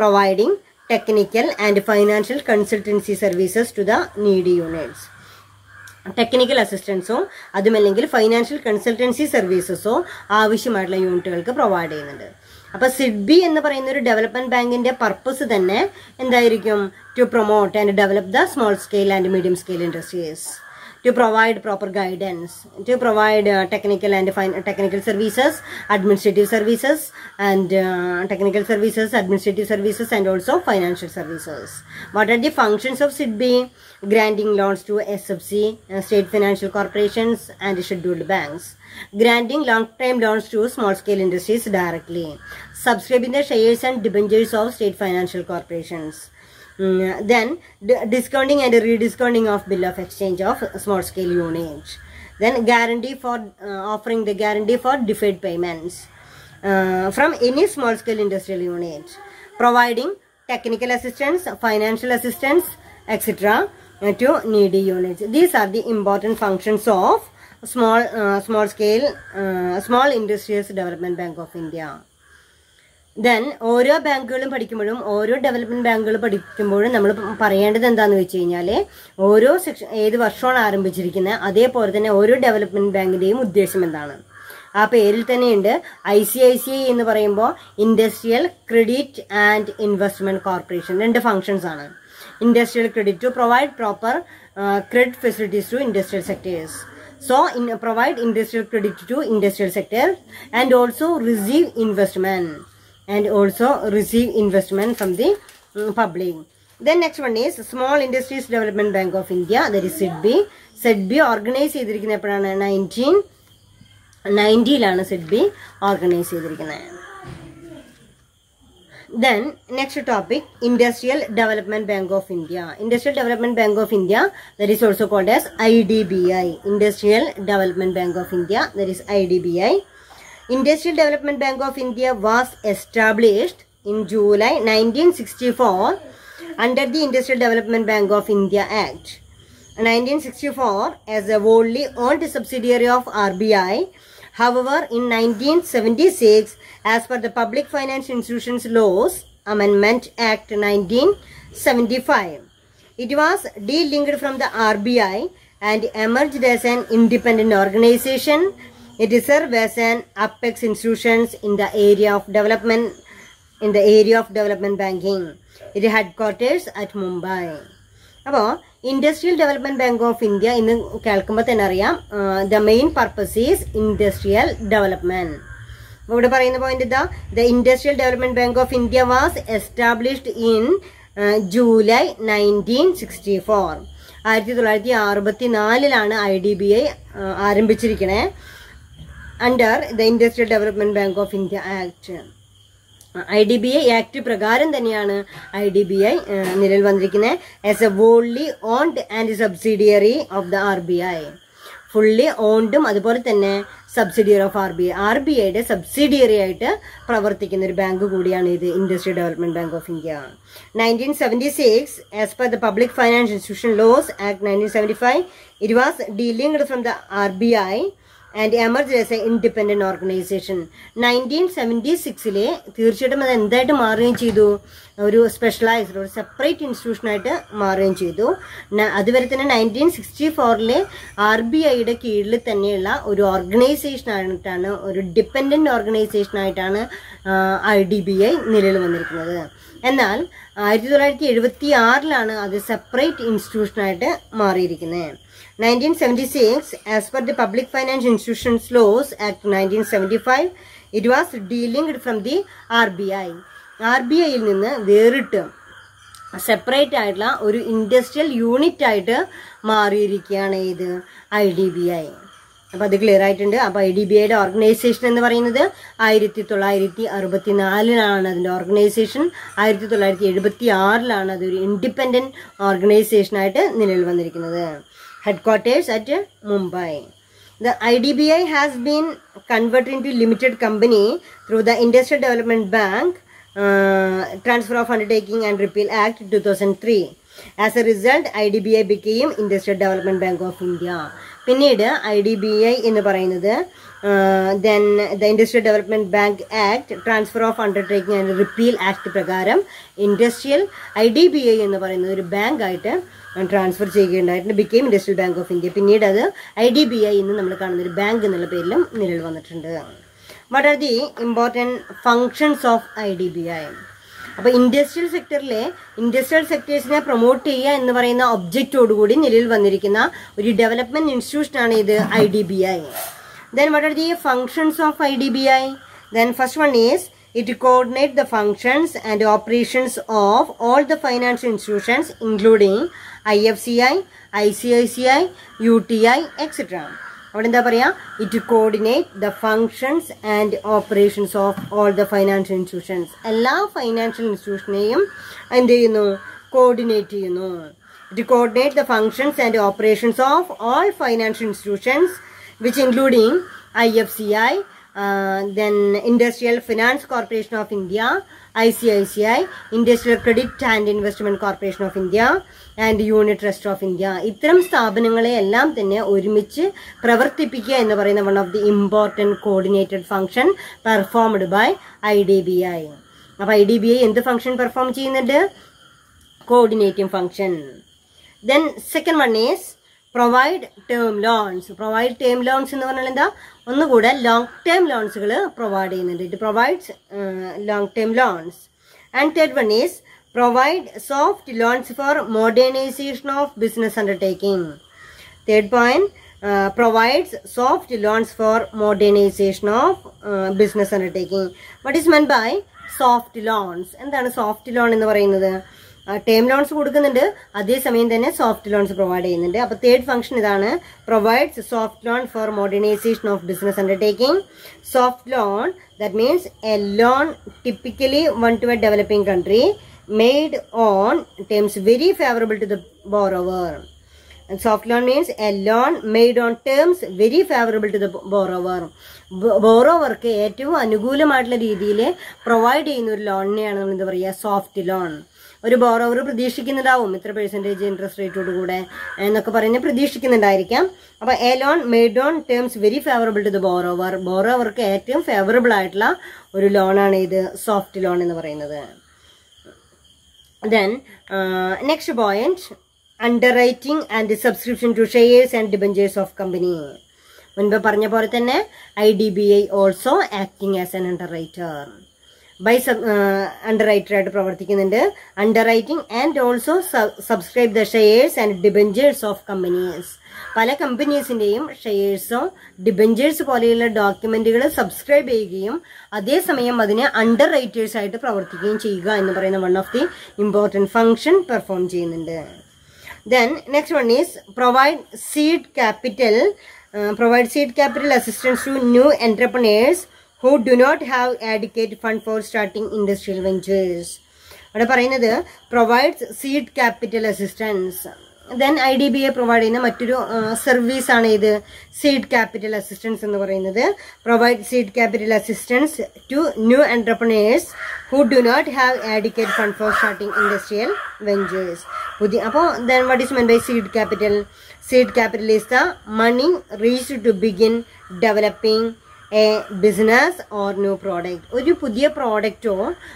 providing technical and financial consultancy services to the needy units technical അസിസ്റ്റൻസോ അതുമല്ലെങ്കിൽ ഫൈനാൻഷ്യൽ കൺസൾട്ടൻസി സർവീസസോ ആവശ്യമായിട്ടുള്ള യൂണിറ്റുകൾക്ക് പ്രൊവൈഡ് ചെയ്യുന്നുണ്ട് അപ്പോൾ സിഡ്ബി എന്ന് പറയുന്ന ഒരു ഡെവലപ്മെന്റ് ബാങ്കിന്റെ പർപ്പസ് തന്നെ എന്തായിരിക്കും to promote and develop the small scale and medium scale industries to provide proper guidance, to provide uh, technical and uh, technical services, administrative services and uh, technical services, administrative services and also financial services. What are the functions of SIDBI? Granting loans to SFC, uh, state financial corporations and scheduled banks. Granting long-term loans to small-scale industries directly. Subscribing the shares and debentures of state financial corporations Mm, then discounting and rediscounting of bill of exchange of small scale units then guarantee for uh, offering the guarantee for deferred payments uh, from any small scale industrial unit providing technical assistance financial assistance etc uh, to needy units these are the important functions of small uh, small scale uh, small industries development bank of india then ഓരോ ബാങ്കുകളും പഠിക്കുമ്പോഴും ഓരോ ഡെവലപ്മെന്റ് ബാങ്കുകൾ പഠിക്കുമ്പോഴും നമ്മൾ പറയേണ്ടത് എന്താണെന്ന് വെച്ച് കഴിഞ്ഞാൽ ഓരോ സെക്ഷൻ ഏത് വർഷമാണ് ആരംഭിച്ചിരിക്കുന്നത് അതേപോലെ തന്നെ ഓരോ ഡെവലപ്മെന്റ് ബാങ്കിന്റെയും ഉദ്ദേശം എന്താണ് ആ പേരിൽ തന്നെയുണ്ട് I C I C I എന്ന് പറയുമ്പോൾ industrial credit and investment corporation രണ്ട് ഫങ്ഷൻസ് ആണ് industrial credit to provide proper credit facilities to industrial sectors so in, provide industrial credit to industrial sector and also receive investment and also receive investment from the mm, public. Then next one is Small Industries Development Bank of India, that is SIDBI. SIDBI organized in 1990. Then next topic, Industrial Development Bank of India. Industrial Development Bank of India, that is also called as IDBI. Industrial Development Bank of India, that is IDBI. Industrial Development Bank of India was established in July 1964 under the Industrial Development Bank of India Act. 1964 as a wholly owned subsidiary of RBI. However, in 1976, as per the Public Finance Institutions Laws Amendment Act 1975, it was delinked from the RBI and emerged as an independent organization It serves as an apex institution in the area of development in the area of development banking. It headquarters at Mumbai. അപ്പോൾ industrial development bank of India ഇന്ന് കേൾക്കുമ്പോൾ തന്നെ അറിയാം the main purpose is industrial development ഇവിടെ പറയുന്ന പോയിന്റ് ഇതാ the industrial development bank of India was established in July nineteen sixty four ആയിരത്തി തൊള്ളായിരത്തി അറുപത്തി നാലിലാണ് I D B I ആരംഭിച്ചിരിക്കണേ under the industrial development bank of India act I D B I act പ്രകാരം തന്നെയാണ് ഐ ഡി ബി ഐ നിലവിൽ വന്നിരിക്കുന്നത് as a wholly owned and subsidiary of the R B I fully ഓൺഡും അതുപോലെ തന്നെ subsidiary of R B I R B ഐയുടെ സബ്സിഡിയറി ആയിട്ട് പ്രവർത്തിക്കുന്ന ഒരു ബാങ്ക് കൂടിയാണ് ഇത് industry development bank of India nineteen seventy six as per the public financial institution laws act nineteen seventy five it was dealing from the R B I and emerge as a independent organisation nineteen seventy സിക്സിലെ തീർച്ചയായിട്ടും അത് എന്തായിട്ട് മാറുകയും ചെയ്തു ഒരു സ്പെഷ്യലൈസ്ഡ് ഒരു സെപ്പറേറ്റ് ഇൻസ്റ്റിറ്റ്യൂഷനായിട്ട് മാറുകയും ചെയ്തു അതുവരെ തന്നെ നയൻറ്റീൻ സിക്സ്റ്റി ഫോറിലെ ആർ ബി ഐയുടെ കീഴിൽ തന്നെയുള്ള ഒരു ഓർഗനൈസേഷൻ ആയിട്ടാണ് ഒരു ഡിപ്പെൻഡൻറ്റ് ഓർഗനൈസേഷനായിട്ടാണ് ഐ ഡി ബി ഐ നിലവിൽ വന്നിരിക്കുന്നത് എന്നാൽ ആയിരത്തി തൊള്ളായിരത്തി എഴുപത്തി ആറിലാണ് അത് സെപ്പറേറ്റ് ഇൻസ്റ്റിറ്റ്യൂഷനായിട്ട് മാറിയിരിക്കുന്നത് 1976, as per the Public Finance Institutions Laws Act 1975, it was delinked from the RBI. ആർബിഐയിൽ നിന്ന് വേറിട്ട് സെപ്പറേറ്റ് ആയിട്ടുള്ള ഒരു ഇൻഡസ്ട്രിയൽ യൂണിറ്റ് ആയിട്ട് മാറിയിരിക്കുകയാണ് ഇത് ഐ ഡി ബി ഐ അപ്പോൾ അത് ക്ലിയർ ആയിട്ടുണ്ട് അപ്പോൾ ഐ ഡി ബി ഐയുടെ ഓർഗനൈസേഷൻ എന്ന് പറയുന്നത് ആയിരത്തി തൊള്ളായിരത്തി അറുപത്തി നാലിലാണ് അതിൻ്റെ ഓർഗനൈസേഷൻ ആയിരത്തി തൊള്ളായിരത്തി എഴുപത്തി ആറിലാണ് അതൊരു ഇൻഡിപെൻഡൻറ്റ് ഓർഗനൈസേഷനായിട്ട് നിലവിൽ വന്നിരിക്കുന്നത് headquarters at Mumbai. The IDBI has been converted into limited company through the Industrial Development Bank uh, Transfer of Undertaking and Repeal Act 2003. As a result, IDBI became Industrial Development Bank of India. പിന്നീട് ഐ ഡി ബി ഐ എന്ന് പറയുന്നത് then the industrial development bank act transfer of undertaking and repeal act പ്രകാരം industrial I D B I എന്ന് പറയുന്നത് ഒരു ബാങ്കായിട്ട് transfer ചെയ്യുകയുണ്ടായിട്ടുണ്ട് became industrial bank of India പിന്നീട് അത് ഐ ഡി ബി ഐ എന്ന് നമ്മൾ കാണുന്ന ഒരു ബാങ്ക് എന്നുള്ള പേരിലും നിലവിൽ വന്നിട്ടുണ്ട് what are the important functions of I D B I അപ്പൊ ഇൻഡസ്ട്രിയൽ സെക്ടറിലെ ഇൻഡസ്ട്രിയൽ സെക്ടേഴ്സിനെ പ്രൊമോട്ട് ചെയ്യുക എന്ന് പറയുന്ന ഒബ്ജക്റ്റോടുകൂടി നിലയിൽ വന്നിരിക്കുന്ന ഒരു ഡെവലപ്മെന്റ് ഇൻസ്റ്റിറ്റ്യൂഷൻ ആണ് ഇത് I D B I then what are the functions of I D B I then first one is it coordinate the functions and operations of all the financial institutions including I F C I I C I C I U T I etcetera അവിടെ എന്താ പറയാ it coordinate the functions and operations of all the financial institutions എല്ലാ ഫൈനാൻഷ്യൽ ഇൻസ്റ്റിറ്റ്യൂഷനെയും എന്ത് ചെയ്യുന്നു കോർഡിനേറ്റ് ചെയ്യുന്നു it coordinate the functions and operations of all financial institutions which including I F C I then industrial finance corporation of India I C I C I industrial credit and investment corporation of India and unit trust of India ഇത്തരം സ്ഥാപനങ്ങളെ എല്ലാം തന്നെ ഒരുമിച്ച് പ്രവർത്തിപ്പിക്കുക എന്ന് പറയുന്ന one of the important coordinated function performed by I D B I അപ്പോൾ ഐ ഡി ബി ഐ എന്ത് ഫംഗ്ഷൻ പെർഫോം ചെയ്യുന്നുണ്ട് coordinating function then second one is provide term loans provide term loans എന്ന് പറഞ്ഞാൽ എന്താ ഒന്നുകൂടെ ലോങ് ടേം ലോൺസുകൾ പ്രൊവൈഡ് ചെയ്യുന്നുണ്ട് it provides long term loans and third one is provide soft loans for modernization of business undertaking. Third point, uh, provides soft loans for modernization of uh, business undertaking. What is meant by soft loans? എന്താണ് soft loan എന്ന് പറയുന്നത് ടേം ലോൺസ് കൊടുക്കുന്നുണ്ട് അതേസമയം തന്നെ സോഫ്റ്റ് ലോൺസ് പ്രൊവൈഡ് ചെയ്യുന്നുണ്ട് അപ്പോൾ തേർഡ് ഫംഗ്ഷൻ ഇതാണ് provides soft loan for modernisation of business undertaking soft loan that means a loan typically one to a developing country made on terms very favorable to the borrower. And soft loan means a loan made on terms very favorable to the borrower. ബോറോവർക്ക് ഏറ്റവും അനുകൂലമായിട്ടുള്ള രീതിയിൽ പ്രൊവൈഡ് ചെയ്യുന്ന ഒരു ലോണിനെയാണ് നമ്മൾ എന്താ പറയുക സോഫ്റ്റ് ലോൺ ഒരു ബോറോവർ പ്രതീക്ഷിക്കുന്നുണ്ടാവും ഇത്ര പെർസെൻറ്റേജ് ഇൻട്രസ്റ്റ് റേറ്റോട് കൂടെ എന്നൊക്കെ പറഞ്ഞ് പ്രതീക്ഷിക്കുന്നുണ്ടായിരിക്കാം അപ്പോൾ a loan made on terms very favourable to the borrower ബോറോവർക്ക് ഏറ്റവും ഫേവറബിൾ ആയിട്ടുള്ള ഒരു ലോണാണ് ഇത് സോഫ്റ്റ് ലോൺ എന്ന് പറയുന്നത് Then next point underwriting and the subscription to shares and debentures of company. munba പറഞ്ഞ പോലെ തന്നെ idbi also acting as an underwriter by under uh, ആയിട്ട് പ്രവർത്തിക്കുന്നുണ്ട് underwriting and also subscribe the shares and debentures of companies പല കമ്പനീസിൻ്റെയും ഷെയേഴ്സോ ഡിബഞ്ചേഴ്സ് പോലെയുള്ള ഡോക്യുമെന്റുകൾ സബ്സ്ക്രൈബ് ചെയ്യുകയും അതേസമയം അതിനെ അണ്ടർ ആയിട്ട് പ്രവർത്തിക്കുകയും ചെയ്യുക എന്ന് പറയുന്ന one of the important function perform ചെയ്യുന്നുണ്ട് then next one is provide seed capital provide seed capital assistance to new entrepreneurs who do not have adequate fund for starting industrial ventures അവിടെ പറയുന്നത് provides seed capital assistance then I D B A provide ചെയ്യുന്ന മറ്റൊരു സർവീസ് ആണ് ഇത് സീഡ് ക്യാപിറ്റൽ അസിസ്റ്റൻസ് എന്ന് പറയുന്നത് provide seed capital assistance to new entrepreneurs who do not have adequate fund for starting industrial ventures പുതിയ അപ്പോൾ then what is meant by seed capital seed capital is the money raised to begin developing business or new product ഒരു പുതിയ പ്രോഡക്റ്റോ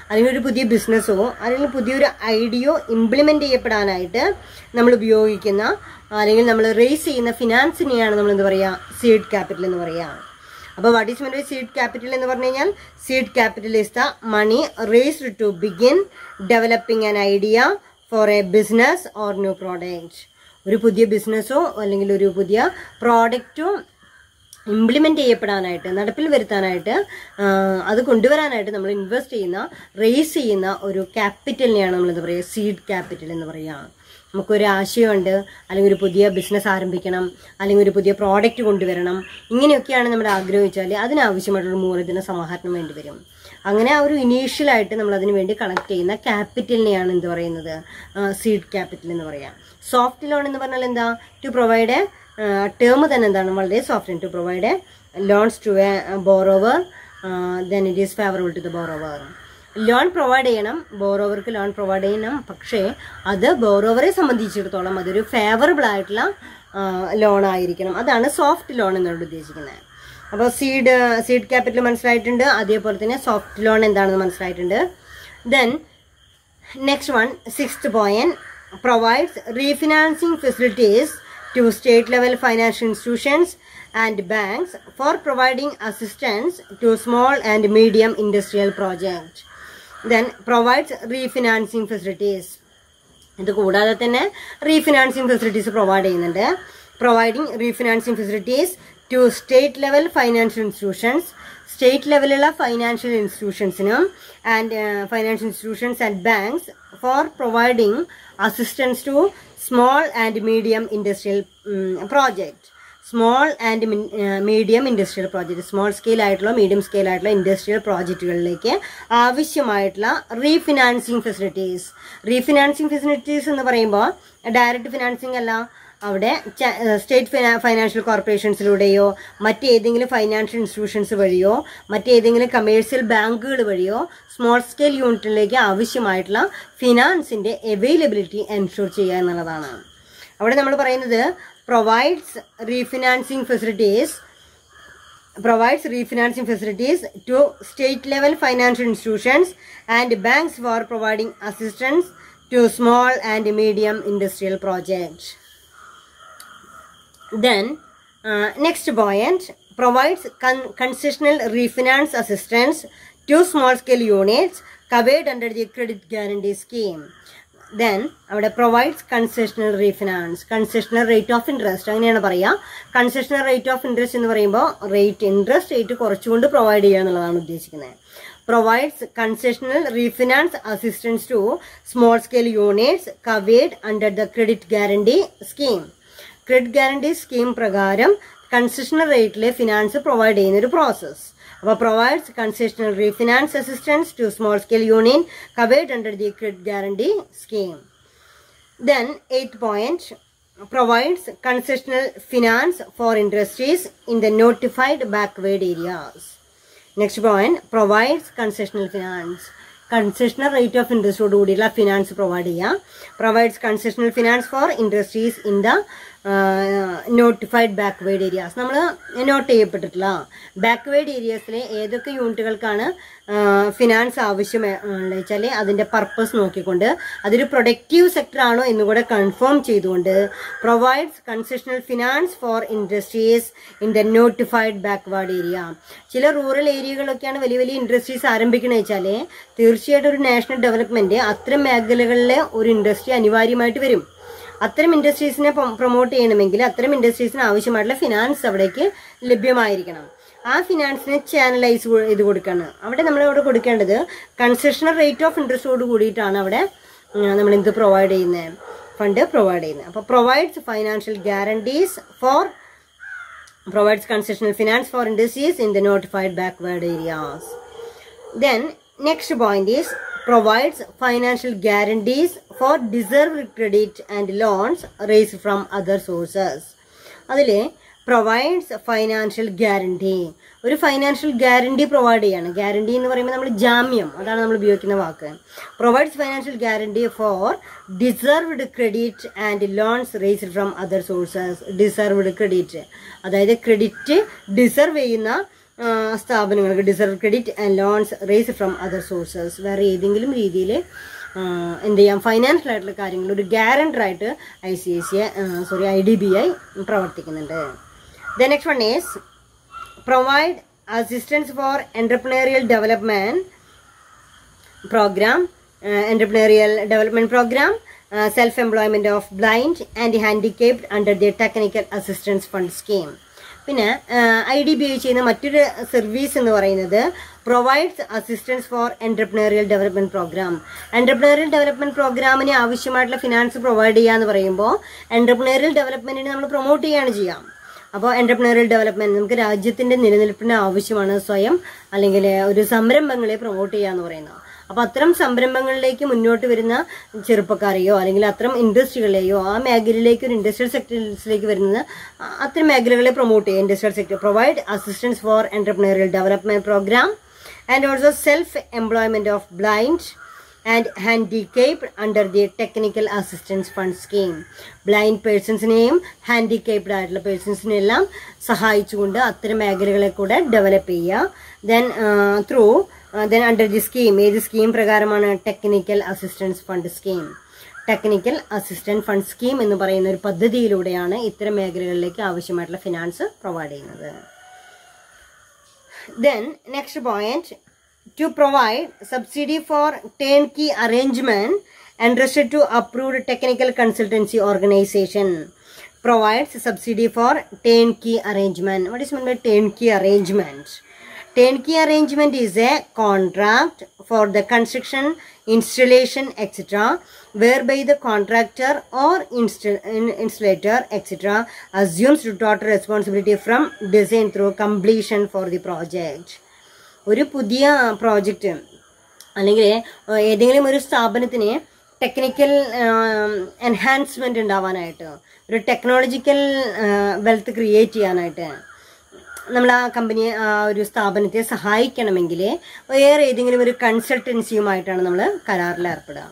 അല്ലെങ്കിൽ ഒരു പുതിയ ബിസിനസ്സോ അല്ലെങ്കിൽ പുതിയൊരു ഐഡിയോ ഇംപ്ലിമെൻ്റ് ചെയ്യപ്പെടാനായിട്ട് നമ്മൾ ഉപയോഗിക്കുന്ന അല്ലെങ്കിൽ നമ്മൾ റേസ് ചെയ്യുന്ന ഫിനാൻസിനെയാണ് നമ്മൾ എന്ത് പറയുക സീഡ് ക്യാപിറ്റൽ എന്ന് പറയുക അപ്പോൾ what is mean by seed capital എന്ന് പറഞ്ഞു കഴിഞ്ഞാൽ seed capital is the money raised to begin developing an idea for a business or new product ഒരു പുതിയ ബിസിനസ്സോ അല്ലെങ്കിൽ ഒരു പുതിയ പ്രോഡക്റ്റോ ഇംപ്ലിമെൻ്റ് ചെയ്യപ്പെടാനായിട്ട് നടപ്പിൽ വരുത്താനായിട്ട് അത് കൊണ്ടുവരാനായിട്ട് നമ്മൾ ഇൻവെസ്റ്റ് ചെയ്യുന്ന റേസ് ചെയ്യുന്ന ഒരു ക്യാപിറ്റലിനെയാണ് നമ്മളിത് പറയുക സീഡ് ക്യാപിറ്റൽ എന്ന് പറയുക നമുക്കൊരു ആശയമുണ്ട് അല്ലെങ്കിൽ ഒരു പുതിയ ബിസിനസ് ആരംഭിക്കണം അല്ലെങ്കിൽ ഒരു പുതിയ പ്രോഡക്റ്റ് കൊണ്ടുവരണം ഇങ്ങനെയൊക്കെയാണ് നമ്മൾ ആഗ്രഹിച്ചാൽ അതിനാവശ്യമായിട്ടുള്ള മൂലധന സമാഹരണം വേണ്ടി വരും അങ്ങനെ ആ ഒരു ഇനീഷ്യലായിട്ട് നമ്മൾ അതിന് വേണ്ടി കളക്ട് ചെയ്യുന്ന ക്യാപിറ്റലിനെയാണ് എന്ത് പറയുന്നത് സീഡ് ക്യാപിറ്റൽ എന്ന് പറയാം സോഫ്റ്റ് ലോൺ എന്ന് പറഞ്ഞാൽ എന്താ ടു പ്രൊവൈഡ് എ ടേം തന്നെ എന്താണ് വളരെ soft to provide a loans to a borrower then it is favourable to the borrower loan provide ചെയ്യണം ബോറോവർക്ക് ലോൺ പ്രൊവൈഡ് ചെയ്യണം പക്ഷേ അത് ബോറോവറെ സംബന്ധിച്ചിടത്തോളം അതൊരു ഫേവറബിൾ ആയിട്ടുള്ള ലോൺ ആയിരിക്കണം അതാണ് സോഫ്റ്റ് ലോൺ എന്നുള്ളത് ഉദ്ദേശിക്കുന്നത് അപ്പോൾ സീഡ് സീഡ് ക്യാപിറ്റൽ മനസ്സിലായിട്ടുണ്ട് അതേപോലെ തന്നെ സോഫ്റ്റ് ലോൺ എന്താണെന്ന് മനസ്സിലായിട്ടുണ്ട് then next one sixth point provides refinancing facilities to state level financial institutions and banks for providing assistance to small and medium industrial projects. Then provides refinancing facilities. ഇത് കൂടാതെ തന്നെ റീഫിനാൻസിങ് ഫെസിലിറ്റീസ് പ്രൊവൈഡ് ചെയ്യുന്നുണ്ട് providing refinancing facilities to state level financial institutions state ലെവലുള്ള financial ഇൻസ്റ്റിറ്റ്യൂഷൻസിനും and financial institutions and banks for providing assistance to small and medium industrial project small and medium industrial project small സ്കെയിലായിട്ടുള്ള medium സ്കെയിലായിട്ടുള്ള ഇൻഡസ്ട്രിയൽ പ്രോജക്റ്റുകളിലേക്ക് ആവശ്യമായിട്ടുള്ള റീഫിനാൻസിങ് ഫെസിലിറ്റീസ് റീഫിനാൻസിങ് ഫെസിലിറ്റീസ് എന്ന് പറയുമ്പോൾ ഡയറക്റ്റ് ഫിനാൻസിങ് അല്ല അവിടെ സ്റ്റേറ്റ് ഫൈനാൻഷ്യൽ കോർപ്പറേഷൻസിലൂടെയോ മറ്റേതെങ്കിലും ഫൈനാൻഷ്യൽ ഇൻസ്റ്റിറ്റ്യൂഷൻസ് വഴിയോ മറ്റേതെങ്കിലും കമേഴ്സ്യൽ ബാങ്കുകൾ വഴിയോ സ്മോൾ സ്കെയിൽ യൂണിറ്റിലേക്ക് ആവശ്യമായിട്ടുള്ള ഫിനാൻസിൻ്റെ അവൈലബിലിറ്റി എൻഷുർ ചെയ്യുക എന്നുള്ളതാണ് അവിടെ നമ്മൾ പറയുന്നത് provides refinancing facilities provides refinancing facilities to state level financial institutions and banks for providing assistance to small and medium industrial project Then, uh, next buoyant provides con concessional refinance assistance to small-scale units covered under the credit guarantee scheme. Then അവിടെ provides concessional refinance concessional rate of interest അങ്ങനെയാണ് പറയുക കൺസെഷണൽ റേറ്റ് ഓഫ് ഇൻട്രസ്റ്റ് എന്ന് പറയുമ്പോൾ റേറ്റ് ഇൻട്രസ്റ്റ് റേറ്റ് കുറച്ചുകൊണ്ട് പ്രൊവൈഡ് ചെയ്യുക എന്നുള്ളതാണ് ഉദ്ദേശിക്കുന്നത് provides concessional refinance assistance to small scale units covered under the credit guarantee scheme credit guarantee scheme പ്രകാരം കൺസെഷണൽ റേറ്റിലെ ഫിനാൻസ് പ്രൊവൈഡ് ചെയ്യുന്ന ഒരു പ്രോസസ്സ് അപ്പോൾ provides concessional refinance assistance to small scale union covered under the credit guarantee scheme then eight point provides concessional finance for industries in the notified backward areas next point provides concessional finance concessional rate of ഇൻട്രസ്റ്റോട് കൂടിയുള്ള ഫിനാൻസ് പ്രൊവൈഡ് ചെയ്യുക provides concessional finance for industries in the notified backward areas നമ്മൾ നോട്ട് ചെയ്യപ്പെട്ടിട്ടില്ല ബാക്ക്വേഡ് ഏരിയാസിലെ ഏതൊക്കെ യൂണിറ്റുകൾക്കാണ് ഫിനാൻസ് ആവശ്യം വെച്ചാൽ അതിൻ്റെ പർപ്പസ് നോക്കിക്കൊണ്ട് അതൊരു പ്രൊഡക്റ്റീവ് സെക്ടർ ആണോ എന്നുകൂടെ കൺഫേം ചെയ്തുകൊണ്ട് provides concessional finance for industries in the notified backward area ചില റൂറൽ ഏരിയകളൊക്കെയാണ് വലിയ വലിയ ഇൻഡസ്ട്രീസ് ആരംഭിക്കണമെന്ന് വെച്ചാൽ തീർച്ചയായിട്ടും ഒരു നാഷണൽ ഡെവലപ്മെൻറ്റ് അത്തരം മേഖലകളിലെ ഒരു ഇൻഡസ്ട്രി അനിവാര്യമായിട്ട് വരും അത്തരം ഇൻഡസ്ട്രീസിനെ പ്രൊമോട്ട് ചെയ്യണമെങ്കിൽ അത്തരം ഇൻഡസ്ട്രീസിന് ആവശ്യമായിട്ടുള്ള ഫിനാൻസ് അവിടേക്ക് ലഭ്യമായിരിക്കണം ആ ഫിനാൻസിനെ ചാനലൈസ് ഇത് കൊടുക്കണം അവിടെ നമ്മൾ ഇവിടെ കൊടുക്കേണ്ടത് കൺസെഷണൽ റേറ്റ് ഓഫ് ഇൻട്രസ്റ്റോട് കൂടിയിട്ടാണ് അവിടെ നമ്മൾ എന്ത് പ്രൊവൈഡ് ചെയ്യുന്നത് ഫണ്ട് പ്രൊവൈഡ് ചെയ്യുന്നത് അപ്പോൾ provides financial guarantees for provides concessional finance for industries in the notified backward areas then next point is provides financial guarantees for deserve credit and loans raise from other sources അതിൽ പ്രൊവൈഡ്സ് ഫൈനാൻഷ്യൽ ഗ്യാരണ്ടി ഒരു ഫൈനാൻഷ്യൽ ഗ്യാരണ്ടി പ്രൊവൈഡ് ചെയ്യാണ് ഗ്യാരണ്ടി എന്ന് പറയുമ്പോൾ നമ്മൾ ജാമ്യം അതാണ് നമ്മൾ ഉപയോഗിക്കുന്ന വാക്ക് provides financial guarantee for deserved credit and loans raised from other sources deserved credit അതായത് ക്രെഡിറ്റ് ഡിസേർവ് ചെയ്യുന്ന സ്ഥാപനങ്ങൾക്ക് deserve credit and loans raise from other sources വേറെ ഏതെങ്കിലും രീതിയിൽ എന്ത് ചെയ്യാം ഫൈനാൻഷ്യൽ ആയിട്ടുള്ള കാര്യങ്ങൾ ഒരു ഗ്യാരണ്ടറായിട്ട് I C I C sorry I D B I പ്രവർത്തിക്കുന്നുണ്ട് the next one is provide assistance for entrepreneurial development program entrepreneurial development program self employment of blind and handicapped under the technical assistance fund scheme പിന്നെ ഐ ഡി ബി ഐ ചെയ്യുന്ന മറ്റൊരു സർവീസ് എന്ന് പറയുന്നത് provides assistance for entrepreneurial development program entrepreneurial development പ്രോഗ്രാമിന് ആവശ്യമായിട്ടുള്ള ഫിനാൻസ് പ്രൊവൈഡ് ചെയ്യുക എന്ന് പറയുമ്പോൾ എൻ്റർപ്രണേറിയൽ ഡെവലപ്മെൻറ്റിന് നമ്മൾ പ്രൊമോട്ട് ചെയ്യുകയാണ് ചെയ്യാം അപ്പോൾ എൻ്റർപ്രണേറിയൽ ഡെവലപ്മെൻറ്റ് നമുക്ക് രാജ്യത്തിൻ്റെ നിലനിൽപ്പിന് ആവശ്യമാണ് സ്വയം അല്ലെങ്കിൽ ഒരു സംരംഭങ്ങളെ പ്രൊമോട്ട് ചെയ്യുക എന്ന് പറയുന്നത് അപ്പൊ അത്തരം സംരംഭങ്ങളിലേക്ക് മുന്നോട്ട് വരുന്ന ചെറുപ്പക്കാരെയോ അല്ലെങ്കിൽ അത്തരം ഇൻഡസ്ട്രികളെയോ ആ മേഖലയിലേക്ക് ഒരു ഇൻഡസ്ട്രിയൽ സെക്ടേഴ്സിലേക്ക് വരുന്നത് അത്തരം മേഖലകളെ പ്രൊമോട്ട് ചെയ്യുക industrial sector provide assistance for entrepreneurial development program and also self employment of blind and handicapped under the technical assistance fund scheme blind പേഴ്സൺസിനെയും handicapped ആയിട്ടുള്ള പേഴ്സൺസിനെ എല്ലാം സഹായിച്ചുകൊണ്ട് അത്തരം മേഖലകളെ കൂടെ ഡെവലപ്പ് ചെയ്യുക then through uh, then under the scheme ഏത് സ്കീം പ്രകാരമാണ് technical assistance fund scheme technical assistant fund scheme എന്ന് പറയുന്ന ഒരു പദ്ധതിയിലൂടെയാണ് ഇത്തരം മേഖലകളിലേക്ക് ആവശ്യമായിട്ടുള്ള ഫിനാൻസ് പ്രൊവൈഡ് ചെയ്യുന്നത് then next point to provide subsidy for turnkey arrangement approved technical consultancy organisation provides subsidy for subsidy for turnkey what is mean by by turnkey arrangement? Turnkey arrangement is a contract for the construction, installation, etc. whereby the contractor or installer, etc. assumes to total responsibility from design through completion for the project. ഒരു പുതിയ പ്രോജക്റ്റ് അല്ലെങ്കിൽ ഏതെങ്കിലും ഒരു സ്ഥാപനത്തിന് ടെക്നിക്കൽ എൻഹാൻസ്മെൻ്റ് ഉണ്ടാവാനായിട്ട് ഒരു ടെക്നോളജിക്കൽ വെൽത്ത് ക്രിയേറ്റ് ചെയ്യാനായിട്ട് നമ്മൾ ആ കമ്പനി ആ ഒരു സ്ഥാപനത്തെ സഹായിക്കണമെങ്കിൽ വേറെ ഏതെങ്കിലും ഒരു കൺസൾട്ടൻസിയുമായിട്ടാണ് നമ്മൾ കരാറിൽ ഏർപ്പെടുക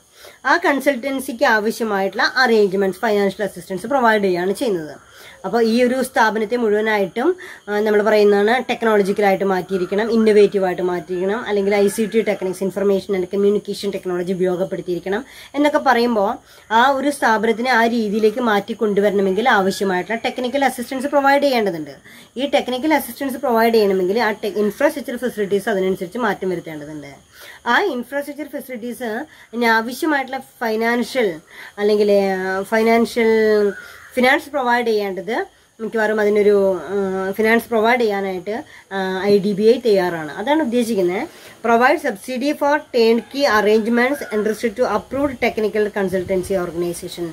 ആ കൺസൾട്ടൻസിക്ക് ആവശ്യമായിട്ടുള്ള അറേഞ്ച്മെന്റ്സ് ഫൈനാൻഷ്യൽ അസിസ്റ്റൻസ് പ്രൊവൈഡ് ചെയ്യുകയാണ് ചെയ്യുന്നത് അപ്പോൾ ഈ ഒരു സ്ഥാപനത്തെ മുഴുവനായിട്ടും നമ്മൾ പറയുന്നതാണ് ടെക്നോളജിക്കലായിട്ട് മാറ്റിയിരിക്കണം ഇന്നൊവേറ്റീവായിട്ട് മാറ്റിയിരിക്കണം അല്ലെങ്കിൽ I C T techniques information and communication technology ഉപയോഗപ്പെടുത്തിയിരിക്കണം എന്നൊക്കെ പറയുമ്പോൾ ആ ഒരു സ്ഥാപനത്തിന് ആ രീതിയിലേക്ക് മാറ്റി കൊണ്ടുവരണമെങ്കിൽ ആവശ്യമായിട്ടുള്ള ടെക്നിക്കൽ അസിസ്റ്റൻസ് പ്രൊവൈഡ് ചെയ്യേണ്ടതുണ്ട് ഈ ടെക്നിക്കൽ അസിസ്റ്റൻസ് പ്രൊവൈഡ് ചെയ്യണമെങ്കിൽ ആ ഇൻഫ്രാസ്ട്രക്ചർ ഫെസിലിറ്റീസ് അതിനനുസരിച്ച് മാറ്റം വരുത്തേണ്ടതുണ്ട് ആ ഇൻഫ്രാസ്ട്രക്ചർ ഫെസിലിറ്റീസ് ആവശ്യമായിട്ടുള്ള ഫൈനാൻഷ്യൽ അല്ലെങ്കിൽ ഫൈനാൻഷ്യൽ ഫിനാൻസ് പ്രൊവൈഡ് ചെയ്യേണ്ടത് മിക്കവാറും അതിനൊരു ഫിനാൻസ് പ്രൊവൈഡ് ചെയ്യാനായിട്ട് ഐ ഡി ബി ഐ തയ്യാറാണ് അതാണ് ഉദ്ദേശിക്കുന്നത് provide subsidy for turnkey arrangements interested to approved technical consultancy organisation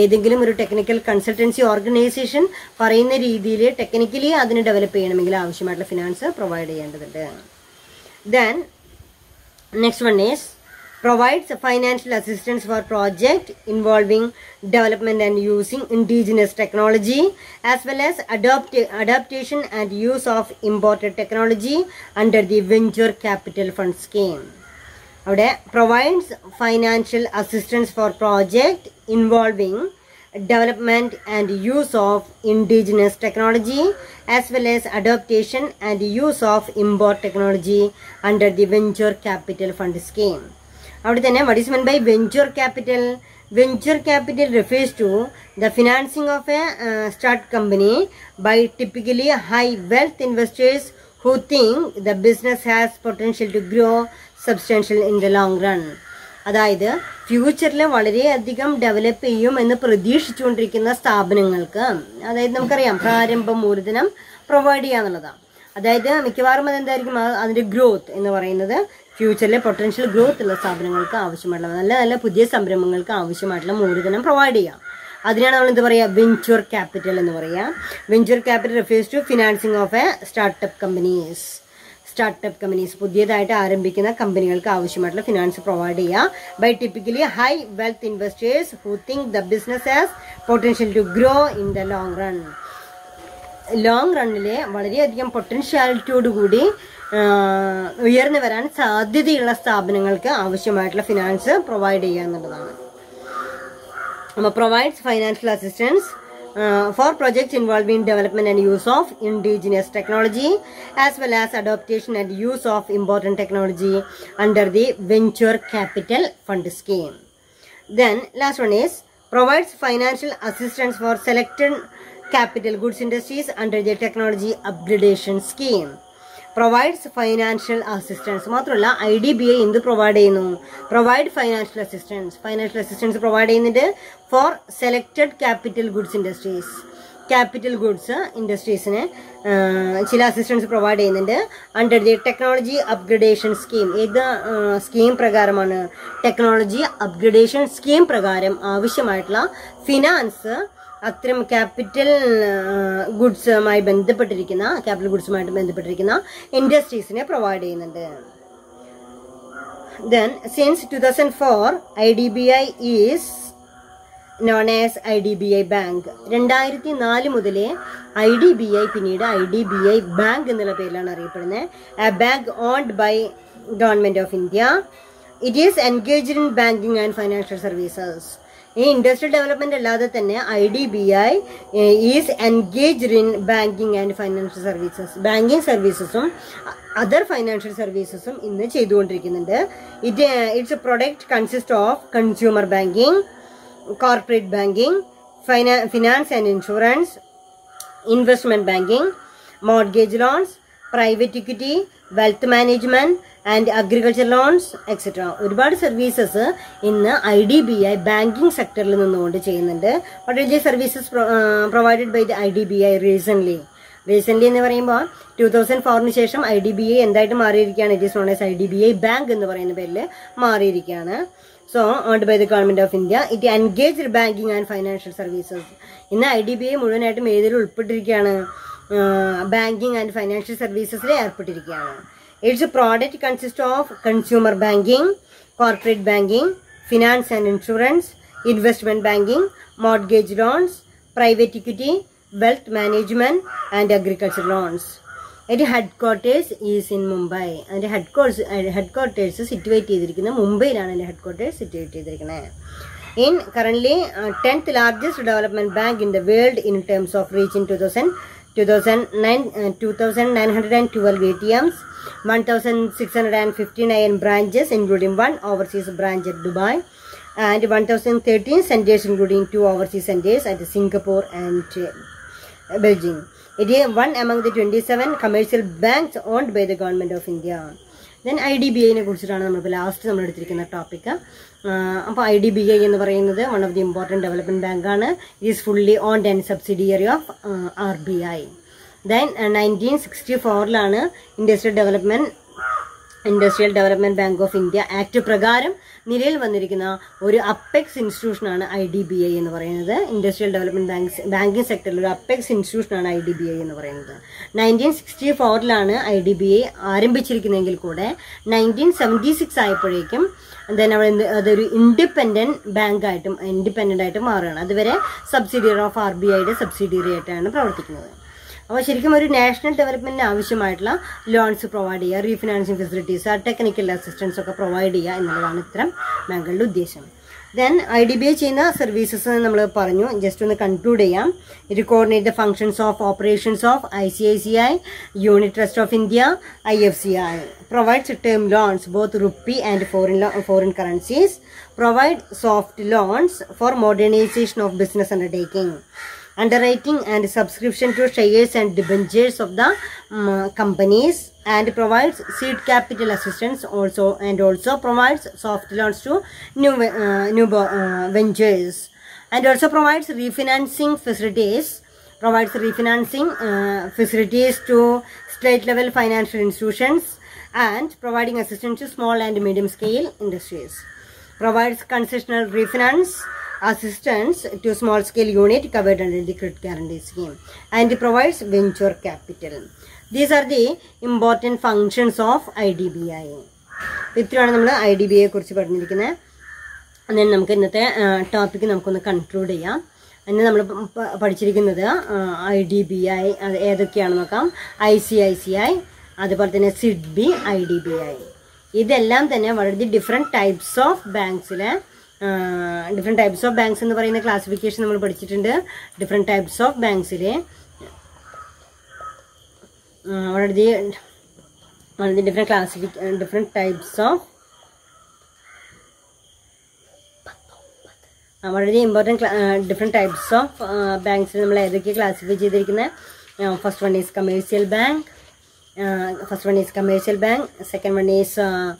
ഏതെങ്കിലും ഒരു ടെക്നിക്കൽ കൺസൾട്ടൻസി ഓർഗനൈസേഷൻ പറയുന്ന രീതിയിൽ ടെക്നിക്കലി അതിന് ഡെവലപ്പ് ചെയ്യണമെങ്കിൽ ആവശ്യമായിട്ടുള്ള ഫിനാൻസ് പ്രൊവൈഡ് ചെയ്യേണ്ടതുണ്ട് then next one is provides financial assistance for project involving development and using indigenous technology as well as adopt, adaptation and use of imported technology under the venture capital fund scheme. അവിടെ provides financial assistance for project involving development and use of indigenous technology as well as adaptation and use of import technology under the venture capital fund scheme അവിടെ തന്നെ what is mean by venture capital venture capital refers to the financing of a start company by typically high wealth investors who think the business has potential to grow substantial in the long run അതായത് ഫ്യൂച്ചറിൽ വളരെയധികം ഡെവലപ്പ് ചെയ്യും എന്ന് പ്രതീക്ഷിച്ചുകൊണ്ടിരിക്കുന്ന സ്ഥാപനങ്ങൾക്ക് അതായത് നമുക്കറിയാം പ്രാരംഭ മൂലധനം പ്രൊവൈഡ് ചെയ്യുക എന്നുള്ളതാണ് അതായത് മിക്കവാറും അതെന്തായിരിക്കും അതിൻ്റെ ഗ്രോത്ത് എന്ന് പറയുന്നത് ഫ്യൂച്ചറിലെ പൊട്ടൻഷ്യൽ ഗ്രോത്ത് ഉള്ള സ്ഥാപനങ്ങൾക്ക് ആവശ്യമായിട്ടുള്ള നല്ല നല്ല പുതിയ സംരംഭങ്ങൾക്ക് ആവശ്യമായിട്ടുള്ള മൂലധനം പ്രൊവൈഡ് ചെയ്യാം അതിനാണ് നമ്മൾ എന്ത് പറയുക വെഞ്ചർ ക്യാപിറ്റൽ എന്ന് പറയുക venture capital refers to financing of a startup companies startup companies പുതിയതായിട്ട് ആരംഭിക്കുന്ന കമ്പനികൾക്ക് ആവശ്യമായിട്ടുള്ള ഫിനാൻസ് പ്രൊവൈഡ് ചെയ്യുക by typically high wealth investors who think the business has potential to grow in the long run long റണ്ണിലെ വളരെയധികം പൊട്ടൻഷ്യാലിറ്റിയോടുകൂടി ഉയർന്നു വരാൻ സാധ്യതയുള്ള സ്ഥാപനങ്ങൾക്ക് ആവശ്യമായിട്ടുള്ള ഫിനാൻസ് പ്രൊവൈഡ് ചെയ്യുക എന്നുള്ളതാണ് അപ്പോൾ provides financial assistance for projects involve in development and use of indigenous technology as well as adoption and use of important technology under the venture capital fund scheme then last one is provides financial assistance for selected capital goods industries under the technology upgradation scheme provides financial assistance മാത്രമല്ല ഐ ഡി ബി ഐ എന്ത് പ്രൊവൈഡ് ചെയ്യുന്നു provide financial assistance financial assistance provide ചെയ്യുന്നുണ്ട് for selected capital goods industries capital goods ഇൻഡസ്ട്രീസിന് ചില അസിസ്റ്റൻസ് പ്രൊവൈഡ് ചെയ്യുന്നുണ്ട് under the technology upgradation scheme ഏത് സ്കീം പ്രകാരമാണ് ടെക്നോളജി അപ്ഗ്രഡേഷൻ സ്കീം പ്രകാരം ആവശ്യമായിട്ടുള്ള ഫിനാൻസ് അത്രയും ക്യാപിറ്റൽ ഗുഡ്സുമായി ബന്ധപ്പെട്ടിരിക്കുന്ന ക്യാപിറ്റൽ ഗുഡ്സുമായിട്ട് ബന്ധപ്പെട്ടിരിക്കുന്ന ഇൻഡസ്ട്രീസിനെ പ്രൊവൈഡ് ചെയ്യുന്നുണ്ട് then since two thousand four I D B I is known as I D B I bank രണ്ടായിരത്തി നാല് മുതലേ ഐ ഡി ബി ഐ പിന്നീട് I D B I bank എന്നുള്ള പേരിലാണ് അറിയപ്പെടുന്നത് a bank owned by government of India it is engaged in banking and financial services ഈ ഇൻഡസ്ട്രിയൽ ഡെവലപ്മെന്റ് അല്ലാതെ തന്നെ I D B I is engaged in banking and financial services banking സർവീസസും other financial സർവീസസും ഇന്ന് ചെയ്തുകൊണ്ടിരിക്കുന്നുണ്ട് it its product consist of consumer banking corporate banking ഫൈനാ finance and insurance investment banking mortgage loans private equity wealth management and agriculture loans etcetera ഒരുപാട് സർവീസസ് ഇന്ന് I D B I banking സെക്ടറിൽ നിന്നുകൊണ്ട് ചെയ്യുന്നുണ്ട് വളരെ services provided by the I D B I recently recently എന്ന് പറയുമ്പോൾ ടു തൗസൻഡ് ഫോറിന് ശേഷം ഐ ഡി ബി ഐ എന്തായിട്ട് മാറിയിരിക്കുകയാണ് it is known as I D B I bank എന്ന് പറയുന്ന പേരിൽ മാറിയിരിക്കുകയാണ് so owned by the government of India it engage banking and financial services ഇന്ന് ഐ ഡി ബി ഐ മുഴുവനായിട്ടും ഏതിൽ ഉൾപ്പെട്ടിരിക്കുകയാണ് ബാങ്കിങ് ആൻഡ് ഫൈനാൻഷ്യൽ സർവീസസിൽ ഏർപ്പെട്ടിരിക്കുകയാണ് its product consist of consumer banking corporate banking finance and insurance investment banking mortgage loans private equity wealth management and agriculture loans അതിൻ്റെ headquarters is in Mumbai അതിൻ്റെ headquarters headquarters situate ചെയ്തിരിക്കുന്നത് മുംബൈയിലാണ് അതിൻ്റെ ഹെഡ് ക്വാർട്ടേഴ്സ് സിറ്റുവേറ്റ് ചെയ്തിരിക്കുന്നത് in currently tenth uh, largest largest bank in the world in terms of reach in two thousand 2,912 ATMs, 1,659 branches including one overseas branch at Dubai and 1,013 centers including two overseas centers at Singapore and Beijing. It is one among the 27 commercial banks owned by the government of India. Then IDBA D B ഐനെ കുറിച്ചിട്ടാണ് നമ്മളിപ്പോൾ ലാസ്റ്റ് നമ്മൾ topic. അപ്പോൾ ഐ ഡി ബി ഐ എന്ന് പറയുന്നത് one of the important development ബാങ്കാണ് it is fully owned and subsidiary of R B I then nineteen sixty ഫോറിലാണ് industrial development industrial development bank of India act പ്രകാരം നിലയിൽ വന്നിരിക്കുന്ന ഒരു അപ്പെക്സ് ഇൻസ്റ്റിറ്റ്യൂഷനാണ് ഐ ഡി ബി ഐ എന്ന് പറയുന്നത് ഇൻഡസ്ട്രിയൽ ഡെവലപ്മെന്റ് ബാങ്ക് ബാങ്കിങ് സെക്ടറിൽ ഒരു അപ്പെക്സ് ഇൻസ്റ്റിറ്റ്യൂഷനാണ് ഐ ഡി ബി ഐ എന്ന് പറയുന്നത് നയൻറ്റീൻ സിക്സ്റ്റി ഫോറിലാണ് ഐ ഡി ബി ഐ ആരംഭിച്ചിരിക്കുന്നതെങ്കിൽ കൂടെ നയൻറ്റീൻ സെവൻറ്റി സിക്സ് ആയപ്പോഴേക്കും ദെൻ അവൾ അതൊരു ഇൻഡിപെൻഡൻറ്റ് ബാങ്കായിട്ടും ഇൻഡിപെൻഡൻ്റ് ആയിട്ടും മാറുകയാണ് അതുവരെ സബ്സിഡിയറി ഓഫ് ആർ ബി ഐയുടെ സബ്സിഡിയറി ആയിട്ടാണ് പ്രവർത്തിക്കുന്നത് അപ്പോൾ ശരിക്കും ഒരു നാഷണൽ ഡെവലപ്മെൻറ്റിന് ആവശ്യമായിട്ടുള്ള ലോൺസ് പ്രൊവൈഡ് ചെയ്യുക റീഫിനാൻസിങ് ഫെസിലിറ്റീസ് ടെക്നിക്കൽ അസിസ്റ്റൻസ് ഒക്കെ പ്രൊവൈഡ് ചെയ്യുക എന്നുള്ളതാണ് ഇത്തരം ബാങ്കുകളുടെ ഉദ്ദേശം then I D B I ചെയ്യുന്ന സർവീസസ് നമ്മൾ പറഞ്ഞു ജസ്റ്റ് ഒന്ന് കൺക്ലൂഡ് ചെയ്യാം it coordinate the functions of operations of I C I C I unit trust of India I F C I provides term loans both rupee and foreign foreign currencies provide soft loans for modernisation of business undertaking underwriting and subscription to shares and debentures of the um, companies and provides seed capital assistance also and also provides soft loans to new uh, new uh, ventures and also provides refinancing facilities provides refinancing uh, facilities to state level financial institutions and providing assistance to small and medium scale industries provides concessional refinance assistance to small scale unit covered under the credit guarantee scheme and provides venture capital. These are the important functions of IDBI. ഇത്രയാണ് നമ്മൾ ഐ ഡി ബി ഐയെ കുറിച്ച് പറഞ്ഞിരിക്കുന്നത് അന്നേരം നമുക്ക് ഇന്നത്തെ ടോപ്പിക്ക് നമുക്കൊന്ന് കൺക്ലൂഡ് ചെയ്യാം അന്ന് നമ്മൾ പഠിച്ചിരിക്കുന്നത് ഐ ഡി ബി ഐ അത് ഏതൊക്കെയാണ് നോക്കാം I C I C I അതുപോലെ തന്നെ S I D B I D B I ഇതെല്ലാം തന്നെ വളരെ ഡിഫറെൻറ്റ് ടൈപ്സ് ഓഫ് ബാങ്ക്സിലെ ഡിഫറെൻറ്റ് ടൈപ്സ് ഓഫ് ബാങ്ക്സ് എന്ന് പറയുന്ന ക്ലാസിഫിക്കേഷൻ നമ്മൾ പഠിച്ചിട്ടുണ്ട് ഡിഫറെൻറ്റ് ടൈപ്സ് ഓഫ് ബാങ്ക്സിലെ what different classify different types of classific വളരെ ഇമ്പോർട്ടൻറ്റ് ഡിഫറെൻറ്റ് ടൈപ്സ് ഓഫ് ബാങ്ക്സിൽ നമ്മൾ ഏതൊക്കെയാണ് ക്ലാസിഫൈ ചെയ്തിരിക്കുന്നത് first one is commercial bank uh, first one is commercial bank second one is uh,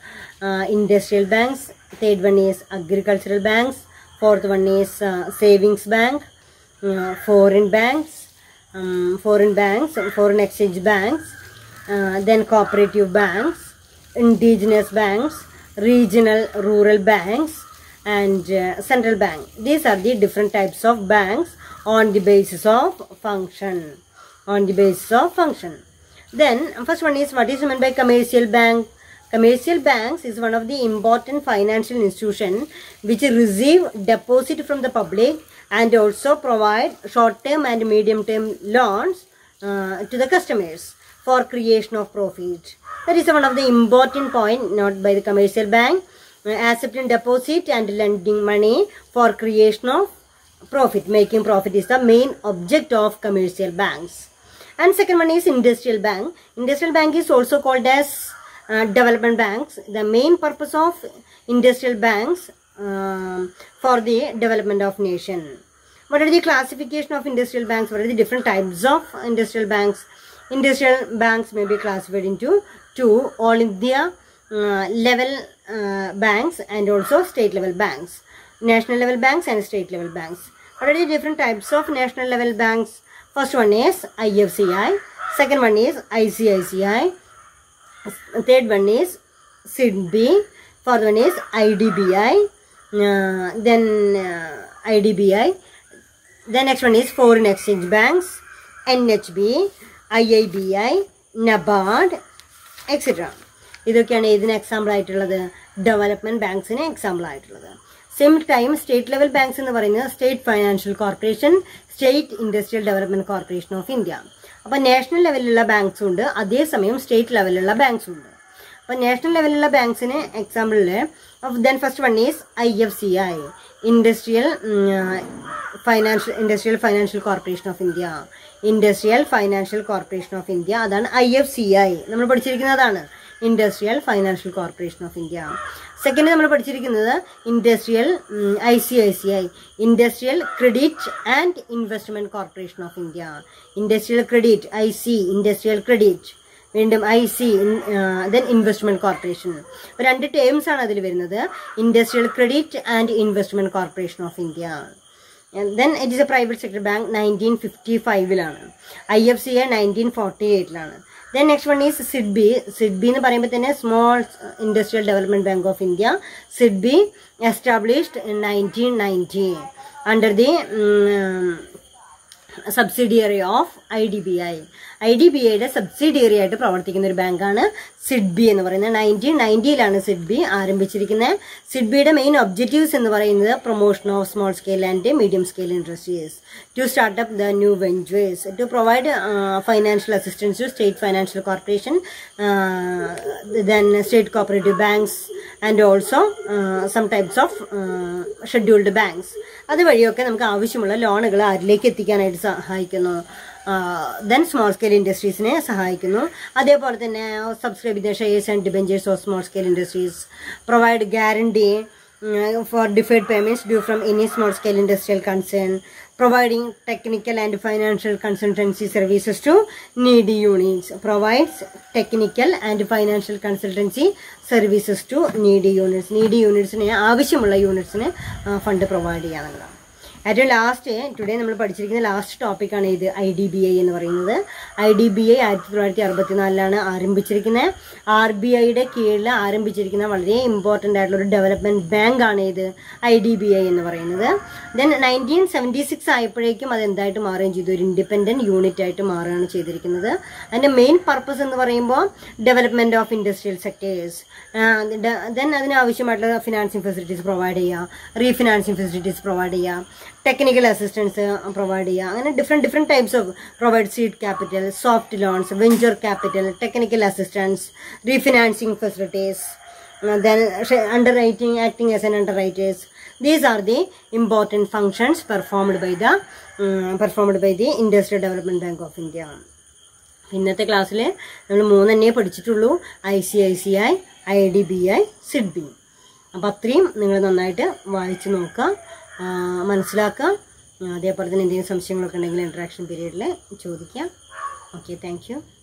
uh, industrial banks third one is agricultural banks fourth one is uh, savings bank uh, foreign banks um, foreign banks foreign exchange banks uh, then cooperative banks indigenous banks regional rural banks and central bank these are the different types of banks on the basis of function on the basis of function then first one is what is meant by commercial bank? Commercial banks is one of the important financial institution which receive deposit from the public and also provide short-term and medium-term loans uh, to the customers for creation of profit. That is one of the important point not by the commercial bank uh, accepting deposit and lending money for creation of profit. Making profit is the main object of commercial banks. And second one is Industrial Bank. Industrial Bank is also called as uh, development banks. The main purpose of industrial banks uh, for the development of nation. What are the classification of industrial banks? What are the different types of industrial banks? Industrial banks may be classified into two, all India uh, level uh, banks and also state level banks, national level banks and state level banks. What are the different types of national level banks? First one is IFCI, second one is ICICI, third one is SIDB, fourth one is IDBI, uh, then uh, IDBI, the next one is Foreign Exchange Banks, NHB, IIBI, NABARD etcetera ഇതൊക്കെയാണ് ഇതിന് എക്സാമ്പിൾ ആയിട്ടുള്ളത് ഡെവലപ്മെൻറ്റ് ബാങ്ക്സിന് എക്സാമ്പിൾ ആയിട്ടുള്ളത് same time state level banks എന്ന് പറയുന്നത് state financial corporation state industrial development corporation of India അപ്പോൾ നാഷണൽ ലെവലിലുള്ള ബാങ്ക്സും ഉണ്ട് അതേസമയം സ്റ്റേറ്റ് ലെവലിലുള്ള ബാങ്ക്സും ഉണ്ട് അപ്പോൾ നാഷണൽ ലെവലിലുള്ള ബാങ്ക്സിന് എക്സാമ്പിളിൽ then first one is I F C I industrial financial industrial financial corporation of India industrial financial corporation of India അതാണ് ഐ എഫ് സി ഐ നമ്മൾ പഠിച്ചിരിക്കുന്നതാണ് industrial financial corporation of India second നമ്മൾ പഠിച്ചിരിക്കുന്നത് industrial I C I C I industrial credit and investment corporation of India industrial credit I C industrial credit വീണ്ടും I C then investment corporation രണ്ട് ടേംസ് ആണ് അതിൽ വരുന്നത് industrial credit and investment corporation of India then it is a private sector bank nineteen fifty ഫൈവിലാണ് I F C A nineteen forty എയ്റ്റിലാണ് then next one is SIDBI. SIDBI is Small Industrial Development Bank of India. SIDBI established in 1990 under the mm, subsidiary of IDBI. I D B ഐയുടെ സബ്സിഡിയറി ആയിട്ട് പ്രവർത്തിക്കുന്ന ഒരു ബാങ്കാണ് സിഡ്ബി എന്ന് പറയുന്നത് നയൻറ്റീൻ നയൻറ്റിയിലാണ് സിഡ്ബി ആരംഭിച്ചിരിക്കുന്നത് സിഡ്ബിയുടെ മെയിൻ ഒബ്ജക്റ്റീവ്സ് എന്ന് പറയുന്നത് promotion of small scale and medium scale industries to startup the new ventures to provide financial assistance to state financial corporation then state cooperative banks and also some types of scheduled banks അതുവഴിയൊക്കെ നമുക്ക് ആവശ്യമുള്ള ലോണുകൾ ആരിലേക്ക് എത്തിക്കാനായിട്ട് സഹായിക്കുന്നു ദെൻ സ്മോൾ സ്കെയിൽ ഇൻഡസ്ട്രീസിനെ സഹായിക്കുന്നു അതേപോലെ തന്നെ സബ്സ്ക്രൈബ് ചെയ്യുന്ന shares and debentures of small scale industries provide guarantee for deferred payments due from any small scale industrial concern providing technical and financial consultancy services to needy units provides technical and financial consultancy services to needy units needy units ne ആവശ്യമുള്ള units ne fund provide ചെയ്യാനുള്ളതാണ് ഏറ്റവും ലാസ്റ്റ് ടുഡേ നമ്മൾ പഠിച്ചിരിക്കുന്ന ലാസ്റ്റ് ടോപ്പിക്കാണ് ഇത് ഐ ഡി ബി ഐ എന്ന് പറയുന്നത് ഐ ഡി ബി ഐ ആയിരത്തി തൊള്ളായിരത്തി അറുപത്തിനാലിലാണ് ആരംഭിച്ചിരിക്കുന്നത് ആർ ബി ഐയുടെ കീഴിൽ ആരംഭിച്ചിരിക്കുന്ന വളരെ ഇമ്പോർട്ടൻ്റ് ആയിട്ടുള്ള ഒരു ഡെവലപ്മെൻറ്റ് ബാങ്കാണ് ഇത് ഐ ഡി ബി ഐ എന്ന് പറയുന്നത് ദെൻ നയൻറ്റീൻ സെവൻറ്റി സിക്സ് ആയപ്പോഴേക്കും അത് എന്തായിട്ട് മാറുകയും ചെയ്തു ഒരു ഇൻഡിപെൻഡൻറ്റ് യൂണിറ്റ് ആയിട്ട് മാറുകയാണ് ചെയ്തിരിക്കുന്നത് അതിൻ്റെ മെയിൻ പർപ്പസ് എന്ന് പറയുമ്പോൾ development of industrial sectors then അതിനാവശ്യമായിട്ടുള്ള ഫിനാൻസിങ് ഫെസിലിറ്റീസ് പ്രൊവൈഡ് ചെയ്യുക റീഫിനാൻസിങ് ഫെസിലിറ്റീസ് പ്രൊവൈഡ് ചെയ്യുക ടെക്നിക്കൽ അസിസ്റ്റൻസ് പ്രൊവൈഡ് ചെയ്യുക അങ്ങനെ different different types of provide seed capital soft loans venture capital technical assistance refinancing facilities then underwriting acting as an underwriters These are the important functions performed by the um, performed by the Industrial Development Bank of India. ഇന്നത്തെ ക്ലാസ്സിൽ നമ്മൾ മൂന്നെണ്ണേ പഠിച്ചിട്ടുള്ളൂ I C I C I I D B I SIDBI അത്രയും നിങ്ങൾ നന്നായിട്ട് വായിച്ചു നോക്കുക മനസ്സിലാക്കുക അതേപോലെ തന്നെ എന്തെങ്കിലും സംശയങ്ങളൊക്കെ ഉണ്ടെങ്കിൽ ഇൻട്രാക്ഷൻ പീരീഡിൽ ചോദിക്കാം ഓക്കെ താങ്ക്